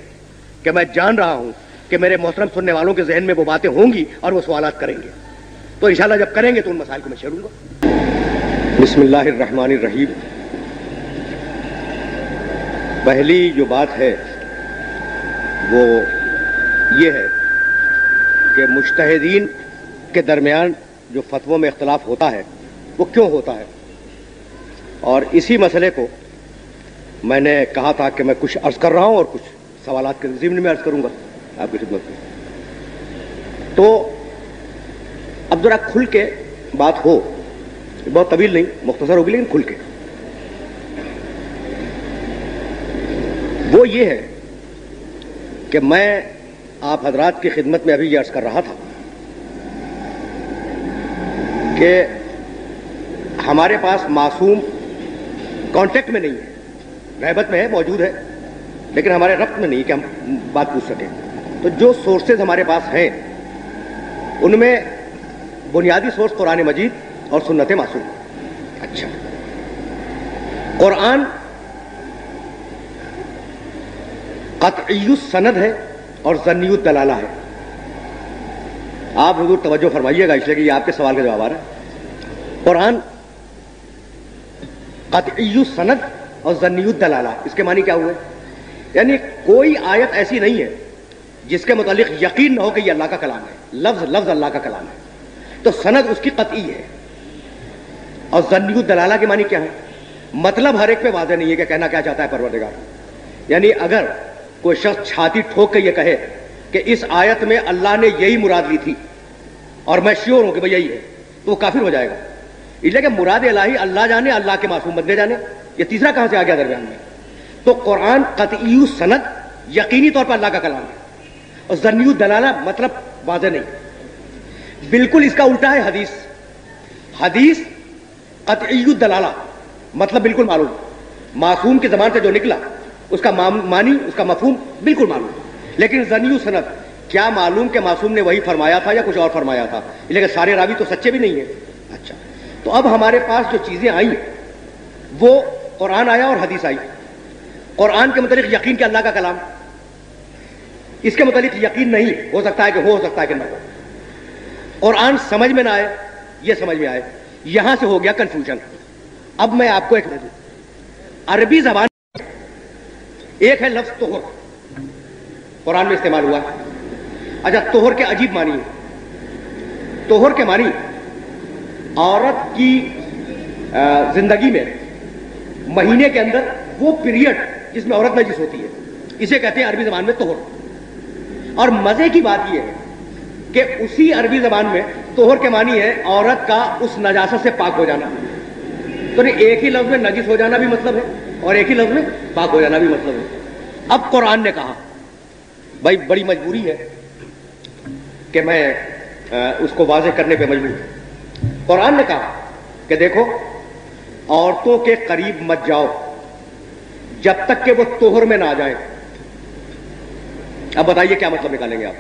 [SPEAKER 1] कि मैं जान रहा हूँ कि मेरे मोहतरम सुनने वालों के जहन में वो बातें होंगी और वो सवाल करेंगे। तो इंशाल्लाह जब करेंगे तो उन मसाइल को मैं छेड़ूँगा। बिस्मिल्लाहिर्रहमानिर्रहीम। पहली जो बात है, वो ये है कि मुश्तहदीन के दरमियान जो फतवों में इख्तलाफ होता है, वो क्यों होता है? और इसी मसले को मैंने कहा था कि मैं कुछ अर्ज़ कर रहा हूँ और कुछ सवाल के जिम्न में अर्ज़ करूँगा। आपकी खिदमत में तो अब जरा खुल के बात हो। बहुत तवील नहीं, मुख्तसर होगी लेकिन खुल के। वो ये है कि मैं आप हजरात की खिदमत में अभी ये अर्ज़ कर रहा था कि हमारे पास मासूम कांटेक्ट में नहीं है। रहबत में है, मौजूद है, लेकिन हमारे रब्त में नहीं कि हम बात पूछ सकें। तो जो सोर्सेज हमारे पास हैं, उनमें बुनियादी सोर्स कुरान मजीद और सुन्नत मासूम। अच्छा। कुरान सनद है और जन्नीत दलाला है। आप हजूर तवज्जो फरमाइएगा इसलिए कि ये आपके सवाल का जवाब आ रहा है। कुरान सनद और जन्नीत दलाला, इसके मानी क्या हुए यानी कोई आयत ऐसी नहीं है जिसके मुतालिक यकीन न हो कि यह अल्लाह का कलाम है। लफ्ज लफ्ज अल्लाह का कलाम है। तो सनद उसकी कतई है। और जन्नीत दलाला के मानी क्या है? मतलब हर एक पे वाजह नहीं है कि कहना क्या चाहता है परवरदिगार। यानी अगर कोई शख्स छाती ठोक के ये कहे कि इस आयत में अल्लाह ने यही मुराद ली थी और मैं श्योर हूँ कि भाई यही है तो वो काफिर हो जाएगा। इसलिए मुराद इलाही अल्लाह जाने, अल्लाह के मासूम बंदे जाने। ये तीसरा कहाँ से आ गया दरमियान में? तो कुरान कतयू सनद यकीनी तौर पर अल्लाह का कलाम है। और जन्यू दलाला मतलब वाजह नहीं। बिल्कुल इसका उल्टा है हदीस। हदीस कतयू दलाला मतलब बिल्कुल मालूम। मासूम की जबान से जो निकला, उसका मानी, उसका मफहूम बिल्कुल मालूम। लेकिन जनियू सनत क्या मालूम के मासूम ने वही फरमाया था या कुछ और फरमाया था? लेकिन सारे रावी तो सच्चे भी नहीं है। अच्छा तो अब हमारे पास जो चीज़ें आई वो कुरान आया और हदीस आई। कुरान के मतलब यकीन के अल्लाह का कलाम। इसके मतलब यकीन नहीं, हो सकता है कि, हो सकता है कि ना हो। कुरान समझ में ना आए, ये समझ में आए, यहाँ से हो गया कंफ्यूजन अब मैं आपको एक अरबी जबान एक है लफ्ज तोहर। कुरान में इस्तेमाल हुआ। अच्छा तोहर के अजीब मानी तोहर के मानी, औरत की ज़िंदगी में महीने के अंदर वो पीरियड जिसमें औरत नजिस होती है, इसे कहते हैं अरबी जबान में तोहर। और मज़े की बात यह है कि उसी अरबी जबान में तोहर के मानी है, औरत का उस नजासत से पाक हो जाना। तो नहीं, एक ही लफ्ज में नजिस हो जाना भी मतलब है, और एक ही लफ्ज में पाक हो जाना भी मतलब है। अब कुरान ने कहा, भाई, बड़ी मजबूरी है कि मैं उसको वाजे करने पे मजबूर कुरान ने कहा कि देखो, औरतों के करीब मत जाओ, जब तक कि वो तोहर में ना आ जाए। अब बताइए क्या मतलब निकालेंगे आप?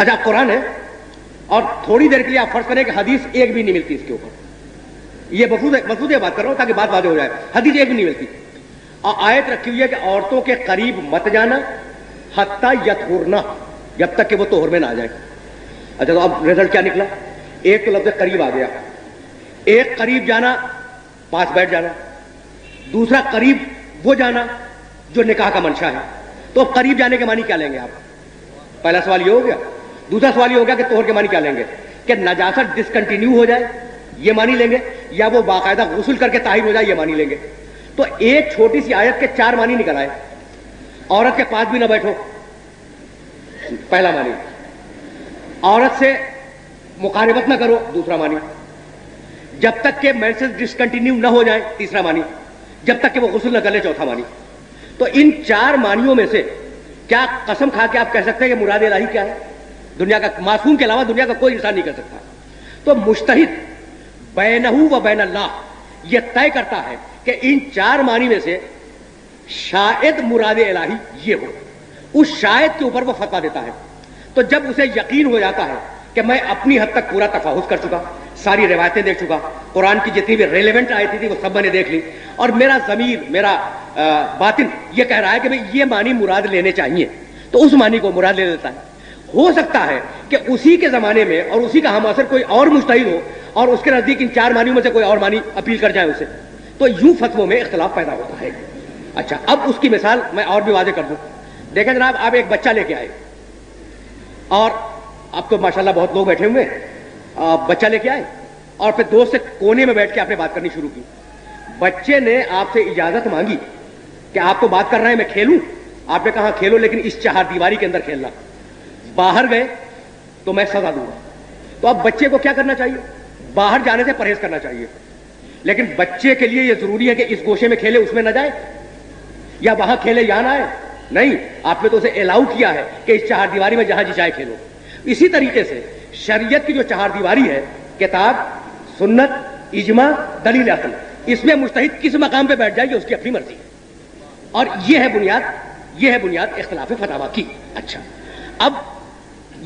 [SPEAKER 1] अच्छा कुरान है, और थोड़ी देर के लिए आप फ़र्ज़ करें कि हदीस एक भी नहीं मिलती इसके ऊपर। ये मसूद बात कर रहा हूँ ताकि बात वाजे हो जाए। हदीस एक भी नहीं मिलती। और आयत रखी हुई है कि औरतों के करीब मत जाना, हत्ता यथुरना जब तक कि वो तोहर में ना आ जाए। अच्छा तो अब रिज़ल्ट क्या निकला? एक तो लफ्ज करीब आ गया। एक करीब जाना, पास बैठ जाना। दूसरा करीब वो जाना जो निकाह का मंशा है। तो अब करीब जाने के मानी क्या लेंगे आप? पहला सवाल ये हो गया। दूसरा सवाल ये हो गया कि तोहर के मानी क्या लेंगे? कि नजासत डिसकंटिन्यू हो जाए, ये मानी लेंगे, या वो बाकायदा गसल करके ताहिर हो जाए, ये मानी लेंगे। तो एक छोटी सी आयत के चार मानी निकल आए। औरत के पास भी ना बैठो। पहला मानी। औरत से मुखारबत ना करो, दूसरा मानी। जब तक के मैसेज डिसकंटिन्यू ना हो जाए, तीसरा मानी। जब तक कि वो गुसल न कर ले, चौथा मानी। तो इन चार मानियों में से क्या कसम खा के आप कह सकते हैं कि मुराद इलाही क्या है? दुनिया का मासूम के अलावा दुनिया का कोई इंसान नहीं कर सकता। तो मुश्तहिद बैनहू व बैन अल्लाह यह तय करता है कि इन चार मानी में से शायद मुराद इलाही ये हो। उस शायद के ऊपर वो फतवा देता है। तो जब उसे यकीन हो जाता है कि मैं अपनी हद तक पूरा तफाहुस कर चुका सारी रिवायतें देख चुका कुरान की जितनी भी रेलिवेंट आई थी, थी वो सब मैंने देख ली। और मेरा जमीर मेरा बातिन ये कह रहा है कि भाई ये मानी मुराद लेने चाहिए तो उस मानी को मुराद ले लेता है। हो सकता है कि उसी के जमाने में और उसी का हम असर कोई और मुस्तहिद हो और उसके नज़दीक इन चार मानियों में से कोई और मानी अपील कर जाए उसे तो यूँ फतवों में इख्तलाफ पैदा होता है। अच्छा अब उसकी मिसाल मैं और भी वादे कर दूँ। देखें जनाब आप एक बच्चा लेके आए और अब तो माशाल्लाह बहुत लोग बैठे हुए। बच्चा लेके आए और फिर दोस्त से कोने में बैठ के आपने बात करनी शुरू की। बच्चे ने आपसे इजाज़त मांगी कि आप तो बात कर रहे हैं, मैं खेलूं। आपने कहा, खेलो, लेकिन इस चार दीवारी के अंदर खेलना। बाहर गए तो मैं सजा दूँगा। तो अब बच्चे को क्या करना चाहिए? बाहर जाने से परहेज करना चाहिए। लेकिन बच्चे के लिए यह ज़रूरी है कि इस गोशे में खेले, उसमें ना जाए। या वहाँ खेले यहाँ ना आए। नहीं, आपने तो उसे अलाउ किया है कि इस चार दीवारी में जहाँ जी चाहे खेलो। इसी तरीके से शरीयत की जो चार दीवारी है किताब सुन्नत इजमा दलील असल इसमें मुस्तहिद किस मकाम पे बैठ जाएगी उसकी अपनी मर्ज़ी। है और यह है बुनियाद यह है बुनियाद इख्तलाफ फतावा की। अच्छा अब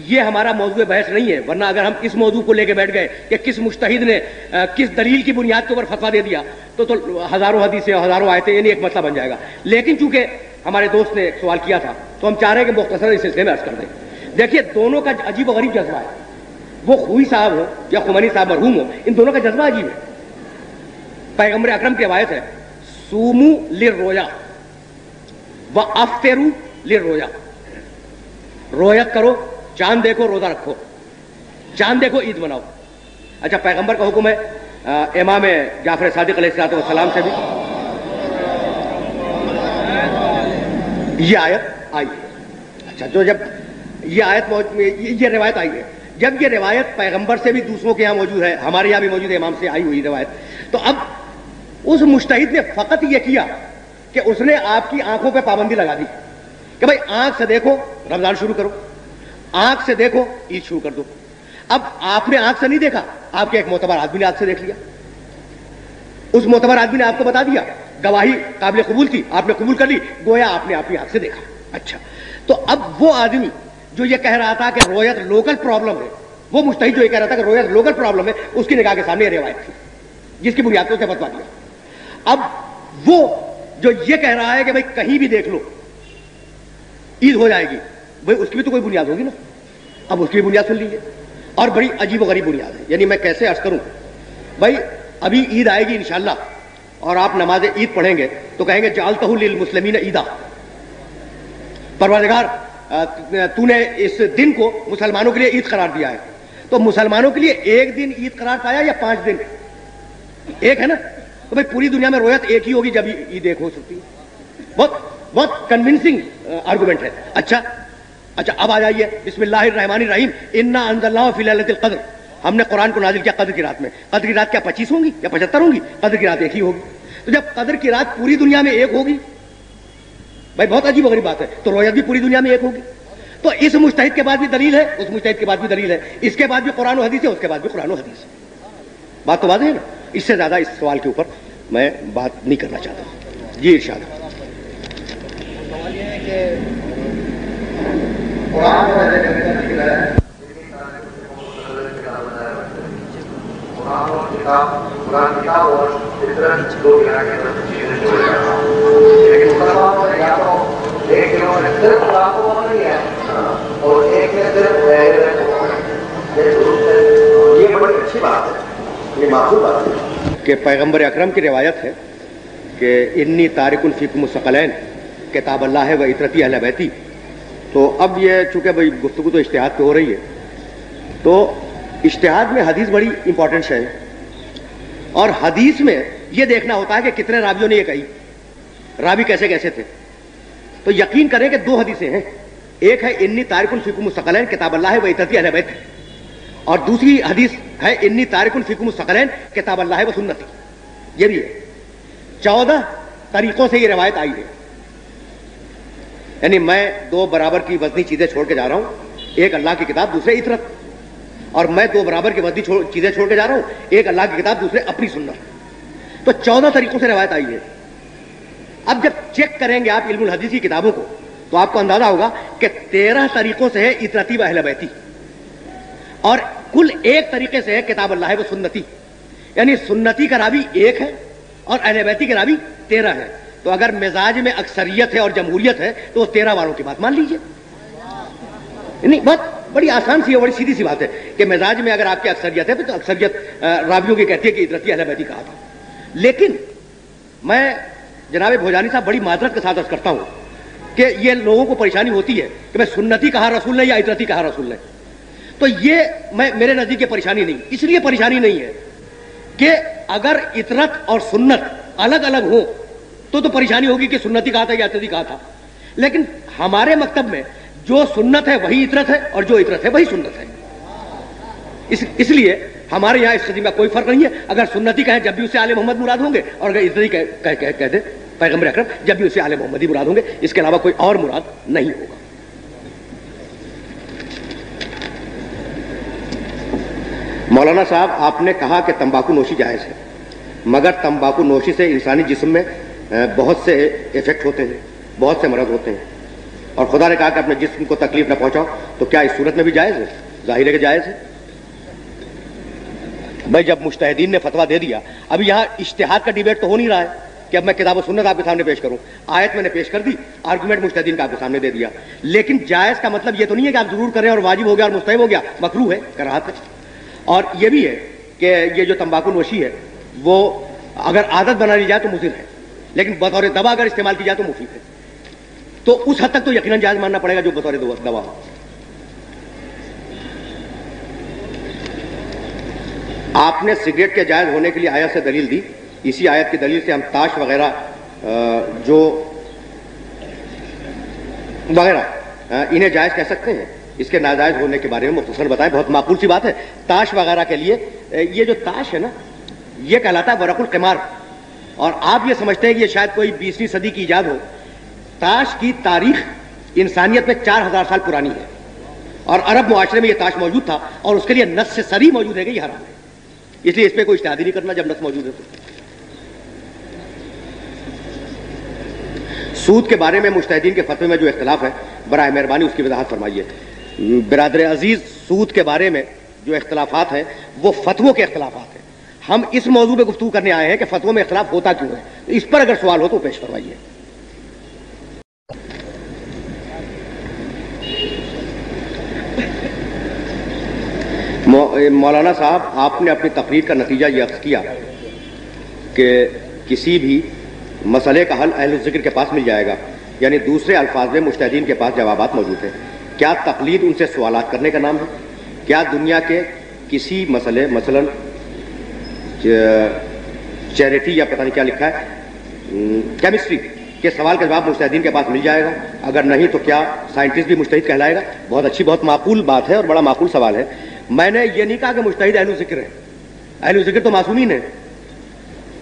[SPEAKER 1] ये हमारा मौजूद बहस नहीं है वरना अगर हम इस मौजू को लेकर बैठ गए कि किस मुश्तहिद ने आ, किस दलील की बुनियाद के ऊपर फतवा दे दिया तो तो हज़ारों हदीसें हज़ारों आयतें यानी एक मसला बन जाएगा। लेकिन चूँकि हमारे दोस्त ने एक सवाल किया था तो हम चाह रहे हैं कि मुख्तसर इस सिलसिले में अर्ज़ कर दें। देखिए, दोनों का अजीब गरीब जज्बा है। वो खुई साहब हो या खुमानी साहब मरहूम हो, इन दोनों का जज्बा अजीब है। पैगंबर अक्रम की आवायत है, सूमू लिर रोया व अफ्तेरू लिर रोया रोयत करो, चाँद देखो, रोजा रखो। चाँद देखो, ईद मनाओ। अच्छा पैगंबर का हुक्म है इमाम जाफ़र सादिक सलाम से भी। ये आयत आई। अच्छा जो जब ये आयत ये, रिवायत आई है। जब ये रिवायत पैगंबर से भी दूसरों के यहाँ मौजूद है हमारे यहाँ भी मौजूद है इमाम से आई हुई रिवायत। तो अब उस मुश्तहिद ने फकत यह किया कि उसने आपकी आँखों पर पाबंदी लगा दी कि भाई आँख से देखो रमज़ान शुरू करो। आँख से देखो ईद शुरू कर दो। अब आपने आँख से नहीं देखा आपके एक मोतबर आदमी ने आँख से देख लिया। उस मोतबर आदमी ने आपको बता दिया गवाही काबिल कबूल थी आपने कबूल कर ली गोया आपने अपनी आँख से देखा। अच्छा तो अब वो आदमी जो ये कह रहा था कि रोयत लोकल प्रॉब्लम है, वो मुस्तहिद जो ये कह रहा था कि रोयत लोकल प्रॉब्लम है, उसकी निगाह के सामने रिवायत थी, जिसकी बुनियाद पर उसने बतवा दिया। अब वो जो ये कह रहा है कि भाई कहीं भी देख लो, ईद हो जाएगी, भाई उसकी भी तो कोई बुनियाद होगी ना। अब उसकी भी बुनियाद सुन लीजिए और बड़ी अजीब गरीब बुनियाद है। यानी मैं कैसे अर्ज़ करूँ? भाई अभी ईद आएगी इंशाला और आप नमाज़ ईद पढ़ेंगे तो कहेंगे जाल तहुल मुस्लिमीन ईदा। परवादिगार तूने इस दिन को मुसलमानों के लिए ईद करार दिया है। तो मुसलमानों के लिए एक दिन ईद करार पाया या पाँच दिन? एक है ना? तो भाई पूरी दुनिया में रोयत एक ही होगी जब ईद एक हो सकती है। बहुत बहुत कन्विंसिंग आर्गुमेंट है। अच्छा अच्छा अब आ जाइए। बिस्मिल्लाहमान रहीम इन्ना अंजल्ला कद्र। हमने कुरान को नाजिल किया कद्र की रात में। कद्र की रात क्या पच्चीस होंगी या पचहत्तर होंगी? कद्र की रात एक ही होगी। तो जब कद्र की रात पूरी दुनिया में एक होगी भाई, बहुत अजीब गरीब बात है। तो रोयत भी पूरी दुनिया में एक होगी। तो इस मुश्तहिद के बाद भी दलील है, उस मुश्तहिद के बाद भी दलील है। इसके बाद भी कुरान हदीस है उसके बाद भी कुरान हदीस। है बात तो बात है ना? इससे ज़्यादा इस सवाल के ऊपर मैं बात नहीं करना चाहता। जी, इर्शाद। कुरान किताब और दो लेकिन या तो एक सिर्फ़ कुरान को पकड़ लिया और एक ने सिर्फ़ ये बड़ी अच्छी बात है। ये माफूल बात है। कि पैगंबर अकरम की रिवायत है कि इन्नी तारिकुल फ़िक्म सकलैन किताब अल्लाह है व इतरती अहल बैती। तो अब ये, चूँकि भाई गुफ्तु तो इश्तहाद पे हो रही है तो इश्तहाद में हदीस बड़ी इंपॉर्टेंट है। और हदीस में यह देखना होता है कि कितने रावियों ने यह कही। रावी कैसे कैसे थे? तो यकीन करें कि दो हदीसें हैं। एक है, इन्नी तारिकुल फ़िक्म सकलैन किताब अल्लाह है व इतरती अहल बैत। और दूसरी हदीस है, इन्नी तारिकुल फ़िक्म सकलैन किताब अल्लाह है व सुन्नती। ये भी है। चौदह तरीकों से ये रिवायत आई है। यानी मैं दो बराबर की वजनी चीज़ें छोड़ के जा रहा हूँ। एक अल्लाह की किताब, दूसरे इतरत। और मैं दो बराबर की वजनी छोड़, चीज़ें छोड़ के जा रहा हूँ। एक अल्लाह की किताब दूसरे अपनी सुन्नत। तो चौदह तरीकों से रवायत आई है। अब जब चेक करेंगे आप इल्मुल हदीस की किताबों को तो आपको अंदाज़ा होगा कि तेरह तरीकों से है इतरती व अहल बैती। और कुल एक तरीके से है किताब अल्लाह व सुन्नती। यानी सुन्नती का रावी एक है और अहल बैती का रावी तेरह है। तो अगर मिजाज में अक्सरियत है और जमहूरियत है तो तेरह वालों की बात मान लीजिए। नहीं बहुत बड़ी आसान सी है बड़ी सीधी सी बात है कि मिजाज में अगर आपकी अक्सरियत है तो अक्सरियत रावियों की कहती है कि इतरती अहलबैती कहा था लेकिन मैं जनाब भोजानी साहब बड़ी माजरत के साथ अर्ज़ करता हूँ कि ये लोगों को परेशानी होती है कि मैं सुन्नति कहा रसूल ने या इतरती कहा रसूल ने तो ये मैं, मेरे नज़दीक परेशानी नहीं, इसलिए परेशानी नहीं है कि अगर इतरत और सुन्नत अलग अलग हो तो तो परेशानी होगी कि सुन्नति कहा था या इतरती कहा था। लेकिन हमारे मकतब में जो सुन्नत है वही इतरत है और जो इतरत है वही सुन्नत है। इस, इसलिए हमारे यहाँ इस सदी में कोई फ़र्क नहीं है। अगर सुन्नति कहें जब भी उसे आले मोहम्मद मुराद होंगे। और अगर इतरती कह, कह, कह, कह दे पैगंबर अकरम जब भी उसे आले मोहम्मद ही मुराद होंगे इसके अलावा कोई और मुराद नहीं होगा। मौलाना साहब आपने कहा कि तंबाकू नोशी जायज़ है। मगर तंबाकू नोशी से इंसानी जिस्म में बहुत से इफ़ेक्ट होते हैं बहुत से मरद होते हैं। और खुदा ने कहा कि अपने जिस्म को तकलीफ़ ना पहुंचाओ। तो क्या इस सूरत में भी जायज़ है? ज़ाहिर है कि जायज़ है। भाई, जब मुश्तहिदीन ने फतवा दे दिया, अभी यहाँ इश्तेहाद का डिबेट तो हो नहीं रहा है कि अब मैं किताब सुन्नत आपके सामने पेश करूँ। आयत मैंने पेश कर दी आर्गुमेंट मुश्तहिदीन का आपके सामने दे दिया। लेकिन जायज़ का मतलब यह तो नहीं है कि आप ज़रूर करें और वाजिब हो गया और मुस्तैब हो गया। मकरू है, कराहत है। और यह भी है कि ये जो तंबाकू नोशी है, वो अगर आदत बना ली जाए तो मुजिर है। लेकिन बतौर दवा अगर इस्तेमाल की जाए तो मुफीद है। तो उस हद तक तो यकीन जायज़ मानना पड़ेगा जो बतौर दवा आपने सिगरेट के जायज़ होने के लिए आयत से दलील दी। इसी आयत की दलील से हम ताश वगैरह जो वगैरह इन्हें जायज़ कह सकते हैं। इसके नाजायज होने के बारे में मुख्तसर बताएँ। बहुत माकूल सी बात है। ताश वगैरह के लिए ये जो ताश है ना, ये कहलाता है वरकुल कमार। और आप ये समझते हैं कि ये शायद कोई बीसवीं सदी की ईजाद हो। ताश की तारीख इंसानियत में चार हज़ार साल पुरानी है। और अरब मुआशरे में यह ताश मौजूद था और उसके लिए नस से सरी मौजूद है कि यह हराम है। इसलिए इस पर कोई इश्तहादी नहीं करना जब नस मौजूद है तो। सूद के बारे में मुश्तदीन के फतवे में जो इख्तलाफ है बर मेहरबानी उसकी वजाहत फरमाइए। बिरादर अज़ीज़, सूद के बारे में जो इख्तलाफात हैं, वो फतवों के इख्तलाफात हैं। हम इस मौजू में गुफ्तू करने आए हैं कि फतवों में इख्तलाफ होता क्यों है? तो इस पर अगर सवाल हो तो पेश करवाइए मौलाना साहब, आपने अपनी तकरीर का नतीजा यह किया कि किसी भी मसले का हल अहल ज़िक्र के पास मिल जाएगा, यानी दूसरे अल्फाज में मुश्तदीन के पास जवाब मौजूद हैं। क्या तकलीद उनसे सवाल करने का नाम है? क्या दुनिया के किसी मसले, मसलन चैरिटी या पता नहीं क्या लिखा है केमिस्ट्री के सवाल का जवाब मुश्तदीन के पास मिल जाएगा? अगर नहीं तो क्या साइंटिस्ट भी मुश्तिद कहलाएगा? बहुत अच्छी, बहुत माकूल बात है और बड़ा माकूल सवाल है। मैंने ये नहीं कहा कि मुश्तहिद अहल ज़िक्र है। अहल ज़िक्र तो मासूमीन है।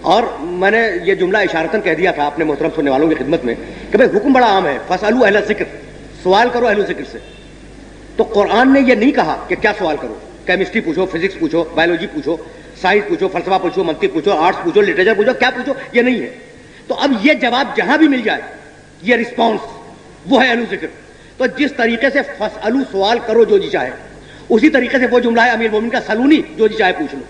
[SPEAKER 1] और मैंने ये जुमला इशारतन कह दिया था अपने मोहतरम सुनने वालों की खिदमत में कि भाई हुक्म बड़ा आम है, फसलू अहल ज़िक्र। सवाल करो अहल ज़िक्र से। तो कुरान ने यह नहीं कहा कि क्या सवाल करो? केमिस्ट्री पूछो, फिजिक्स पूछो, बायोलॉजी पूछो, साइंस पूछो, फलसफा पूछो, मंत्री पूछो, आर्ट्स पूछो, लिटरेचर पूछो, क्या पूछो? ये नहीं है। तो अब ये जवाब जहाँ भी मिल जाए, ये रिस्पॉन्स वो है अनु ज़िक्र। तो जिस तरीके से फसलू सवाल करो जो जी चाहे उसी तरीके से वो जुमला है अमीर मोमिन का सलूनी, जो जी चाहे पूछ लो।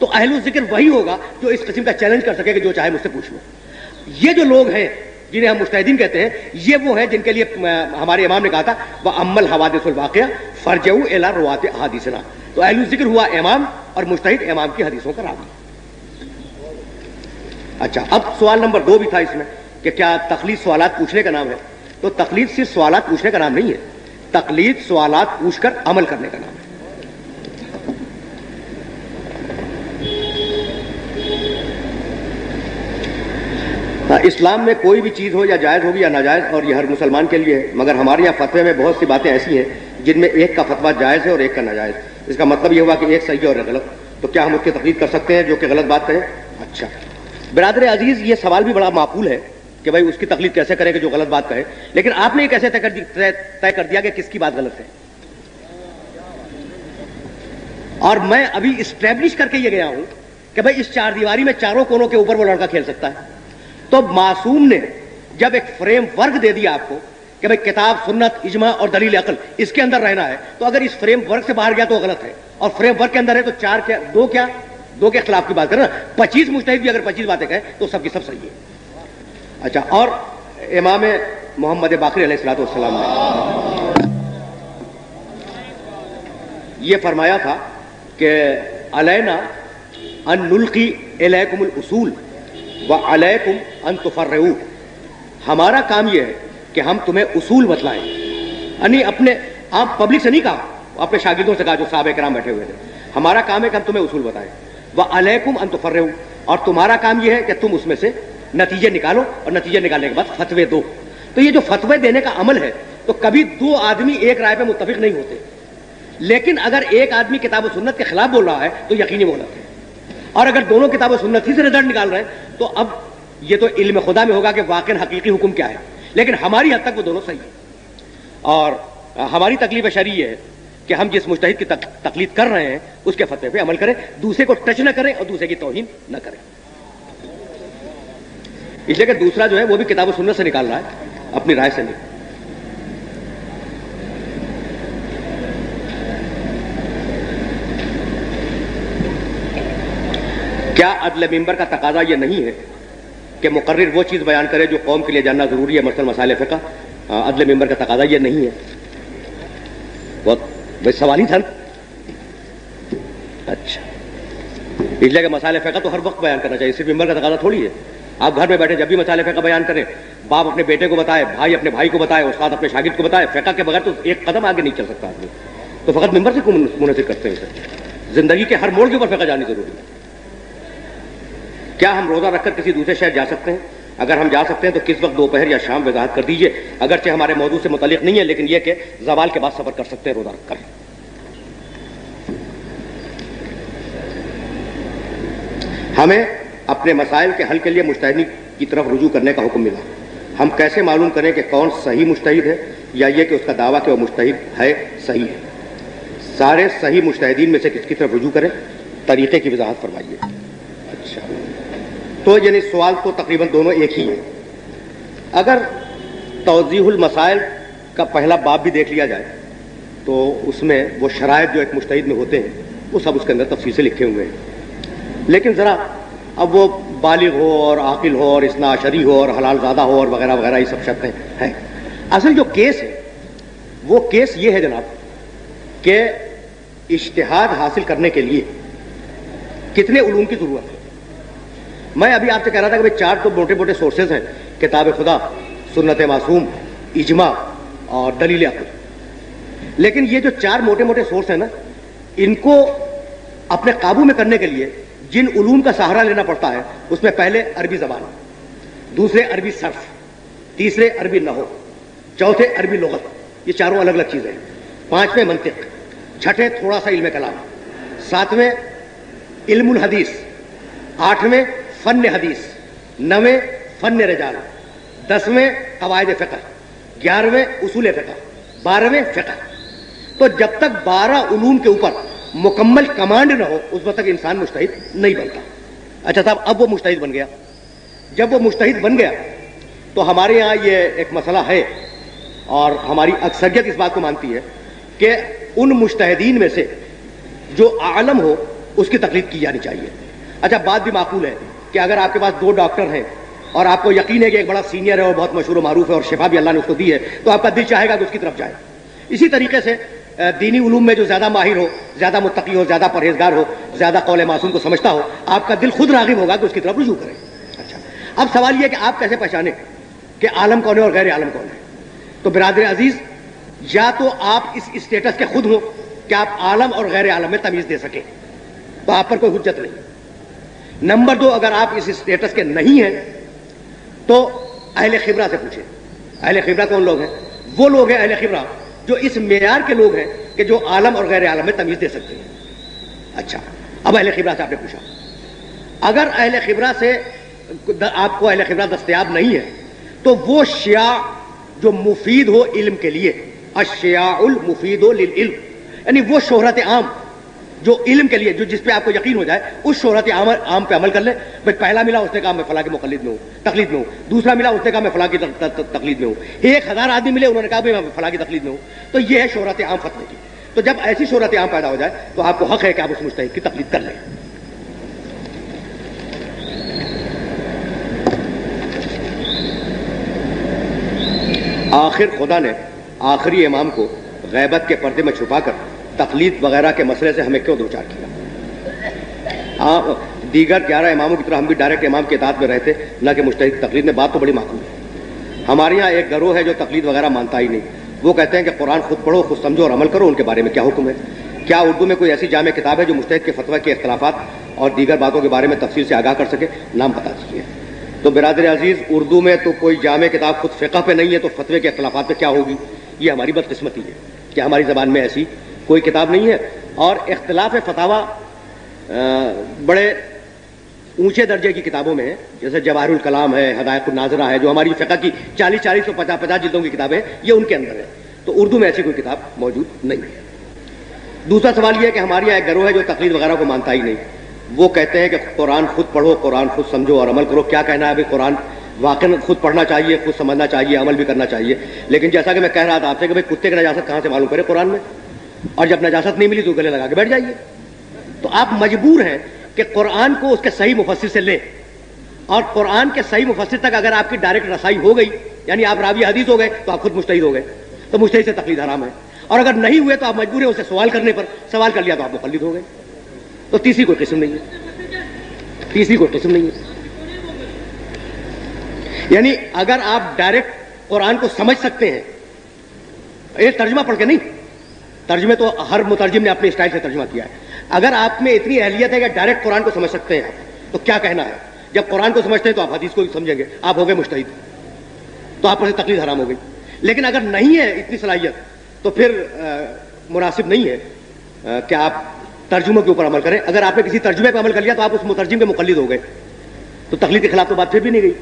[SPEAKER 1] तो अहल ज़िक्र वही होगा जो इस किस्म का चैलेंज कर सके कि जो चाहे मुझसे पूछ लो। ये जो लोग हैं, जिन्हें हम मुस्तैदीन कहते हैं, ये वो है जिनके लिए हमारे इमाम ने कहा था, वह अमल हवादिसुल वाक़ फरजऊ एला रुआत हादिसना तो अहल ज़िक्र हुआ इमाम और मुस्तहिद इमाम की हदीसों का रावी। अच्छा अब सवाल नंबर दो भी था इसमें कि क्या तकलीद सवाल पूछने का नाम है? तो तकलीफ़ सिर्फ़ सवाल पूछने का नाम नहीं है। तकलीद सवाल पूछकर अमल करने का नाम है। हाँ, इस्लाम में कोई भी चीज़ हो या जायज़ होगी या नाजायज़ और यह हर मुसलमान के लिए है मगर हमारे यहाँ फतवे में बहुत सी बातें ऐसी हैं जिनमें एक का फतवा जायज़ है और एक का नाजायज़ इसका मतलब यह हुआ कि एक सही है और गलत। तो क्या हम उसकी तकलीफ़ कर सकते हैं जो कि गलत बात कहें? अच्छा। बिरादर अज़ीज़ ये सवाल भी बड़ा माकूल है कि भाई उसकी तकलीफ़ कैसे करें कि जो गलत बात कहे। लेकिन आपने ये कैसे तय कर, दिया कि किसकी बात गलत है? और मैं अभी स्टैब्लिश करके ये गया हूँ कि भाई इस चार दीवारी में चारों कोनों के ऊपर वो लड़का खेल सकता है। तो मासूम ने जब एक फ्रेम वर्क दे दिया आपको कि भाई किताब सुन्नत इजमा और दलील अकल इसके अंदर रहना है तो अगर इस फ्रेम वर्क से बाहर गया तो गलत है। और फ्रेम वर्क के अंदर है तो चार क्या दो क्या दो के खिलाफ की बात करें पच्चीस मुश्तहिद भी अगर पच्चीस बातें कहें तो सबकी सब सही है। अच्छा और इमाम मोहम्मद बाकर सलाम ने। यह फरमाया था कि अलैना अन नुल्की इलैकुमुल उसूल व अलैकुम अन तुफर्रू हमारा काम यह है कि हम तुम्हें उसूल बतलाएँ। यानी अपने, आप पब्लिक से नहीं कहा, अपने शागिदों से कहा, जो साहब कराम बैठे हुए थे। हमारा काम है कि हम तुम्हें उसूल बताएँ। व अलैकुम अन तुफर्रू और तुम्हारा काम यह है कि तुम उसमें से नतीजे निकालो और नतीजे निकालने के बाद फतवे दो। तो ये जो फतवे देने का अमल है तो कभी दो आदमी एक राय पे मुतफिक नहीं होते। लेकिन अगर एक आदमी किताब सुन्नत के खिलाफ बोल रहा है तो यकीनी बोलत है। और अगर दोनों किताबें सुन्नत ही से रिज़ल्ट निकाल रहे हैं तो अब ये तो इल्म खुदा में होगा कि वाकई हकीकी हुक्म क्या है। लेकिन हमारी हद तक वो दोनों सही है। और हमारी तकलीफ़ शरी है कि हम जिस मुश्तहिद की तक, तकलीफ़ कर रहे हैं उसके फतवे पे अमल करें दूसरे को टच न करें और दूसरे की तोहिन न करें। इसलिए कि दूसरा जो है, वो भी किताब सुनने से निकाल रहा है, अपनी राय से नहीं। क्या अदल मेंबर का तकाजा यह नहीं है कि मुकर्र वो चीज़ बयान करे जो कौम के लिए जानना ज़रूरी है मसल मसाले फ़िका? अदल मेंबर का तकाजा यह नहीं है। बहुत भाई सवाल ही था अच्छा। इसलिए मसाले फ़िका तो हर वक्त बयान करना चाहिए, सिर्फ़ मेंबर का तकाजा थोड़ी है। आप घर में बैठे जब भी मसाले फ़िका बयान करें। बाप अपने बेटे को बताए, भाई अपने भाई को बताए, उस्ताद अपने शागिद को बताए, फ़िका के बगैर तो एक कदम आगे नहीं चल सकता आदमी। तो फ़कत मेंबर से मुनसिर करते हैं ज़िंदगी के हर मोड़ के ऊपर फेंका जानी ज़रूरी है। क्या हम रोजा रखकर किसी दूसरे शहर जा सकते हैं? अगर हम जा सकते हैं तो किस वक्त दोपहर या शाम वजाहत कर दीजिए। अगरचे हमारे मौजूद से मुतलिक नहीं है, लेकिन यह कि जवाल के बाद सफ़र कर सकते हैं, रोजा रखकर। हमें अपने मसाइल के हल के लिए मुश्तदी की तरफ़ रुजू करने का हुक्म मिला। हम कैसे मालूम करें कि कौन सही मुश्तहिद है या ये कि उसका दावा कि वह मुश्तहिद है, सही है? सारे सही मुश्तहिदीन में से किसकी तरफ़ रुजू करें? तरीके की वजाहत फरमाइए। अच्छा। तो यानी सवाल तो तकरीबन दोनों एक ही है। अगर तोजीहुल मसाइल का पहला बाब भी देख लिया जाए तो उसमें वो शराय जो एक मुश्तहिद में होते हैं, वो सब उसके अंदर तफसी से लिखे हुए हैं। लेकिन ज़रा अब वो बालिग हो और आकिल हो और इसना शरी हो और हलाल ज़्यादा हो और वगैरह वगैरह, ये सब शर्तें हैं असल जो केस है, वो केस ये है जनाब, कि इश्तहाद हासिल करने के लिए कितने उलूम की ज़रूरत है। मैं अभी आपसे कह रहा था कि भाई चार तो मोटे मोटे सोर्सेज हैं, किताब खुदा, सुन्नत मासूम, इजमा और दलील अकल। लेकिन ये जो चार मोटे मोटे सोर्स हैं ना, इनको अपने काबू में करने के लिए जिन उलूम का सहारा लेना पड़ता है, उसमें पहले अरबी जबान, दूसरे अरबी सर्फ, तीसरे अरबी नहो, चौथे अरबी लगत। ये चारों अलग अलग चीज़ें हैं। पाँचवें मंतिक, छठे थोड़ा सा इल्म कलाम, सातवें इल्मुल हदीस, आठवें फन हदीस, नवें फन रजाल, दसवें कवायद फ़िक्र ग्यारहवें उसूल फ़िक्र बारहवें फ़िक्र तो जब तक बारह उलूम के ऊपर मुकम्मल कमांड ना हो, उस वक्त तक इंसान मुश्तहिद नहीं बनता। अच्छा साहब, अब वो मुश्तहिद बन गया। जब वो मुश्तहिद बन गया तो हमारे यहाँ ये एक मसला है, और हमारी अक्सरियत इस बात को मानती है कि उन मुश्तहदीन में से जो आलम हो, उसकी तकलीफ़ की जानी चाहिए। अच्छा बात भी माकूल है कि अगर आपके पास दो डॉक्टर हैं, और आपको यकीन है कि एक बड़ा सीनियर है, और बहुत मशहूर मारूफ है, और शिफा भी अल्लाह ने उसको दी है तो आपका दिल चाहेगा कि उसकी तरफ़ जाए। इसी तरीके से दीनी उलूम में जो ज़्यादा माहिर हो, ज़्यादा मुतकी हो, ज़्यादा परहेजगार हो, ज़्यादा कौल मासूम को समझता हो, आपका दिल खुद रागिब होगा कि उसकी तरफ़ रुजू करें। अच्छा अब सवाल यह कि आप कैसे पहचाने कि आलम कौन है और गैर आलम कौन है? तो बिरादर अज़ीज़, या तो आप इस स्टेटस के खुद हो कि आप आलम और गैर आलम में तमीज दे सके। तो आप पर कोई हुज्जत नहीं। नंबर दो, अगर आप इस स्टेटस के नहीं हैं तो अहले खिबरा से पूछे। अहले खिबरा कौन लोग हैं? वो लोग हैं अहले खिबरा। जो इस मेयार के लोग हैं कि जो आलम और गैर आलम में तमीज दे सकते हैं। अच्छा अब अहल खिबरा से आपने पूछा। अगर अहल खिबरा से आपको अहल खिबरा दस्तियाब नहीं है तो वो शिया जो मुफीद हो इल्म के लिए अशियाउल मुफीद हो इल्म यानी वो शोहरत आम जो इल्म के लिए जो जिस पे आपको यकीन हो जाए उस शोहरत आम, आम पे अमल कर ले। भाई पहला मिला उसने कहा मैं फला के मुखलिद में हूँ तकलीद में हूँ। दूसरा मिला उसने कहा मैं फला की तकलीद में हूँ। एक हज़ार आदमी मिले उन्होंने कहा भाई मैं फला की तकलीद में हूँ। तो ये है शोहरत आम फतवे की। तो जब ऐसी शोहरत आम पैदा हो जाए तो आपको हक है कि आप उस मुस्तक की तकलीद कर लें। आखिर खुदा ने आखिरी इमाम को गैबत के पर्दे में छुपाकर तकलीद वगैरह के मसले से हमें क्यों दो चार किया? हाँ दीगर ग्यारह इमामों की तरह हम भी डायरेक्ट इमाम के दाद में रहते, ना कि मुश्तक तकलीद में, बात तो बड़ी माकूल है। हमारे यहाँ एक गरोह है जो तकलीद वगैरह मानता ही नहीं। वो कहते हैं कि कुरान खुद पढ़ो, खुद समझो और अमल करो, उनके बारे में क्या हुक्म है? क्या उर्दू में कोई ऐसी जाम किताब है जो मुश्तक के फतवा के अख्तलाफा और दीगर बातों के बारे में तफसील से आगाह कर सके? नाम बता दीजिए तो बिरादर अज़ीज़, उर्दू में तो कोई जाम किताब खुद फ़िका पे नहीं है तो फतवे के अख्तलाफात पे क्या होगी? ये हमारी बदकस्मती है। कि हमारी ज़बान में ऐसी कोई किताब नहीं है और इख्तलाफ फतावा बड़े ऊँचे दर्जे की किताबों में है। जैसे जवाहरुल कलाम है हदायत नाजरा है, जो हमारी फ़िका की चालीस चालीस सौ पचास पचास जिल्दों की किताबें हैं, ये उनके अंदर है। तो उर्दू में ऐसी कोई किताब मौजूद नहीं है। दूसरा सवाल यह है कि हमारे यहाँ एक गरोह है जो तकलीद वगैरह को मानता ही नहीं। वो कहते हैं कि कुरान खुद पढ़ो, कुरान खुद समझो और अमल करो। क्या कहना है अभी कुरान वाकई खुद पढ़ना चाहिए, खुद समझना चाहिए, अमल भी करना चाहिए? लेकिन जैसा कि मैं कह रहा था आपसे कि भाई कुत्ते की नजासत कहाँ से मालूम करे कुरान में? और जब नजासत नहीं मिली तो गले लगा के बैठ जाइए। तो आप मजबूर हैं कि कुरान को उसके सही मुफसर से लें। और कुरान के सही मुफसर तक अगर आपकी डायरेक्ट रसाई हो गई, यानी आप रावी हदीस हो गए तो आप खुद मुश्तहिद हो गए। तो मुश्तहिद से तकलीद हराम है। और अगर नहीं हुए तो आप मजबूर हैं उसे सवाल करने पर, सवाल कर लिया तो आप मुखलिद हो गए। तो तीसरी कोई किस्म नहीं है। तीसरी कोई किस्म नहीं है। यानी अगर आप डायरेक्ट कुरान को समझ सकते हैं, ये तर्जमा पढ़ के नहीं तर्जमे तो हर मुतरजिम ने अपने स्टाइल से तर्जमा किया है। अगर आप में इतनी अहलियत है कि डायरेक्ट कुरान को समझ सकते हैं तो क्या कहना है? जब कुरान को समझते हैं तो आप हदीस को भी समझेंगे। आप हो गए मुश्तहिद तो आप पर तकलीफ़ हराम हो गई। लेकिन अगर नहीं है इतनी सलाहियत तो फिर मुनासिब नहीं है कि आप तर्जुमों के ऊपर अमल करें। अगर आपने किसी तर्जुमे पर अमल कर लिया तो आप उस मुतरजिम के मुकलद हो गए। तो तकलीफ़ के खिलाफ तो बात फिर भी नहीं गई।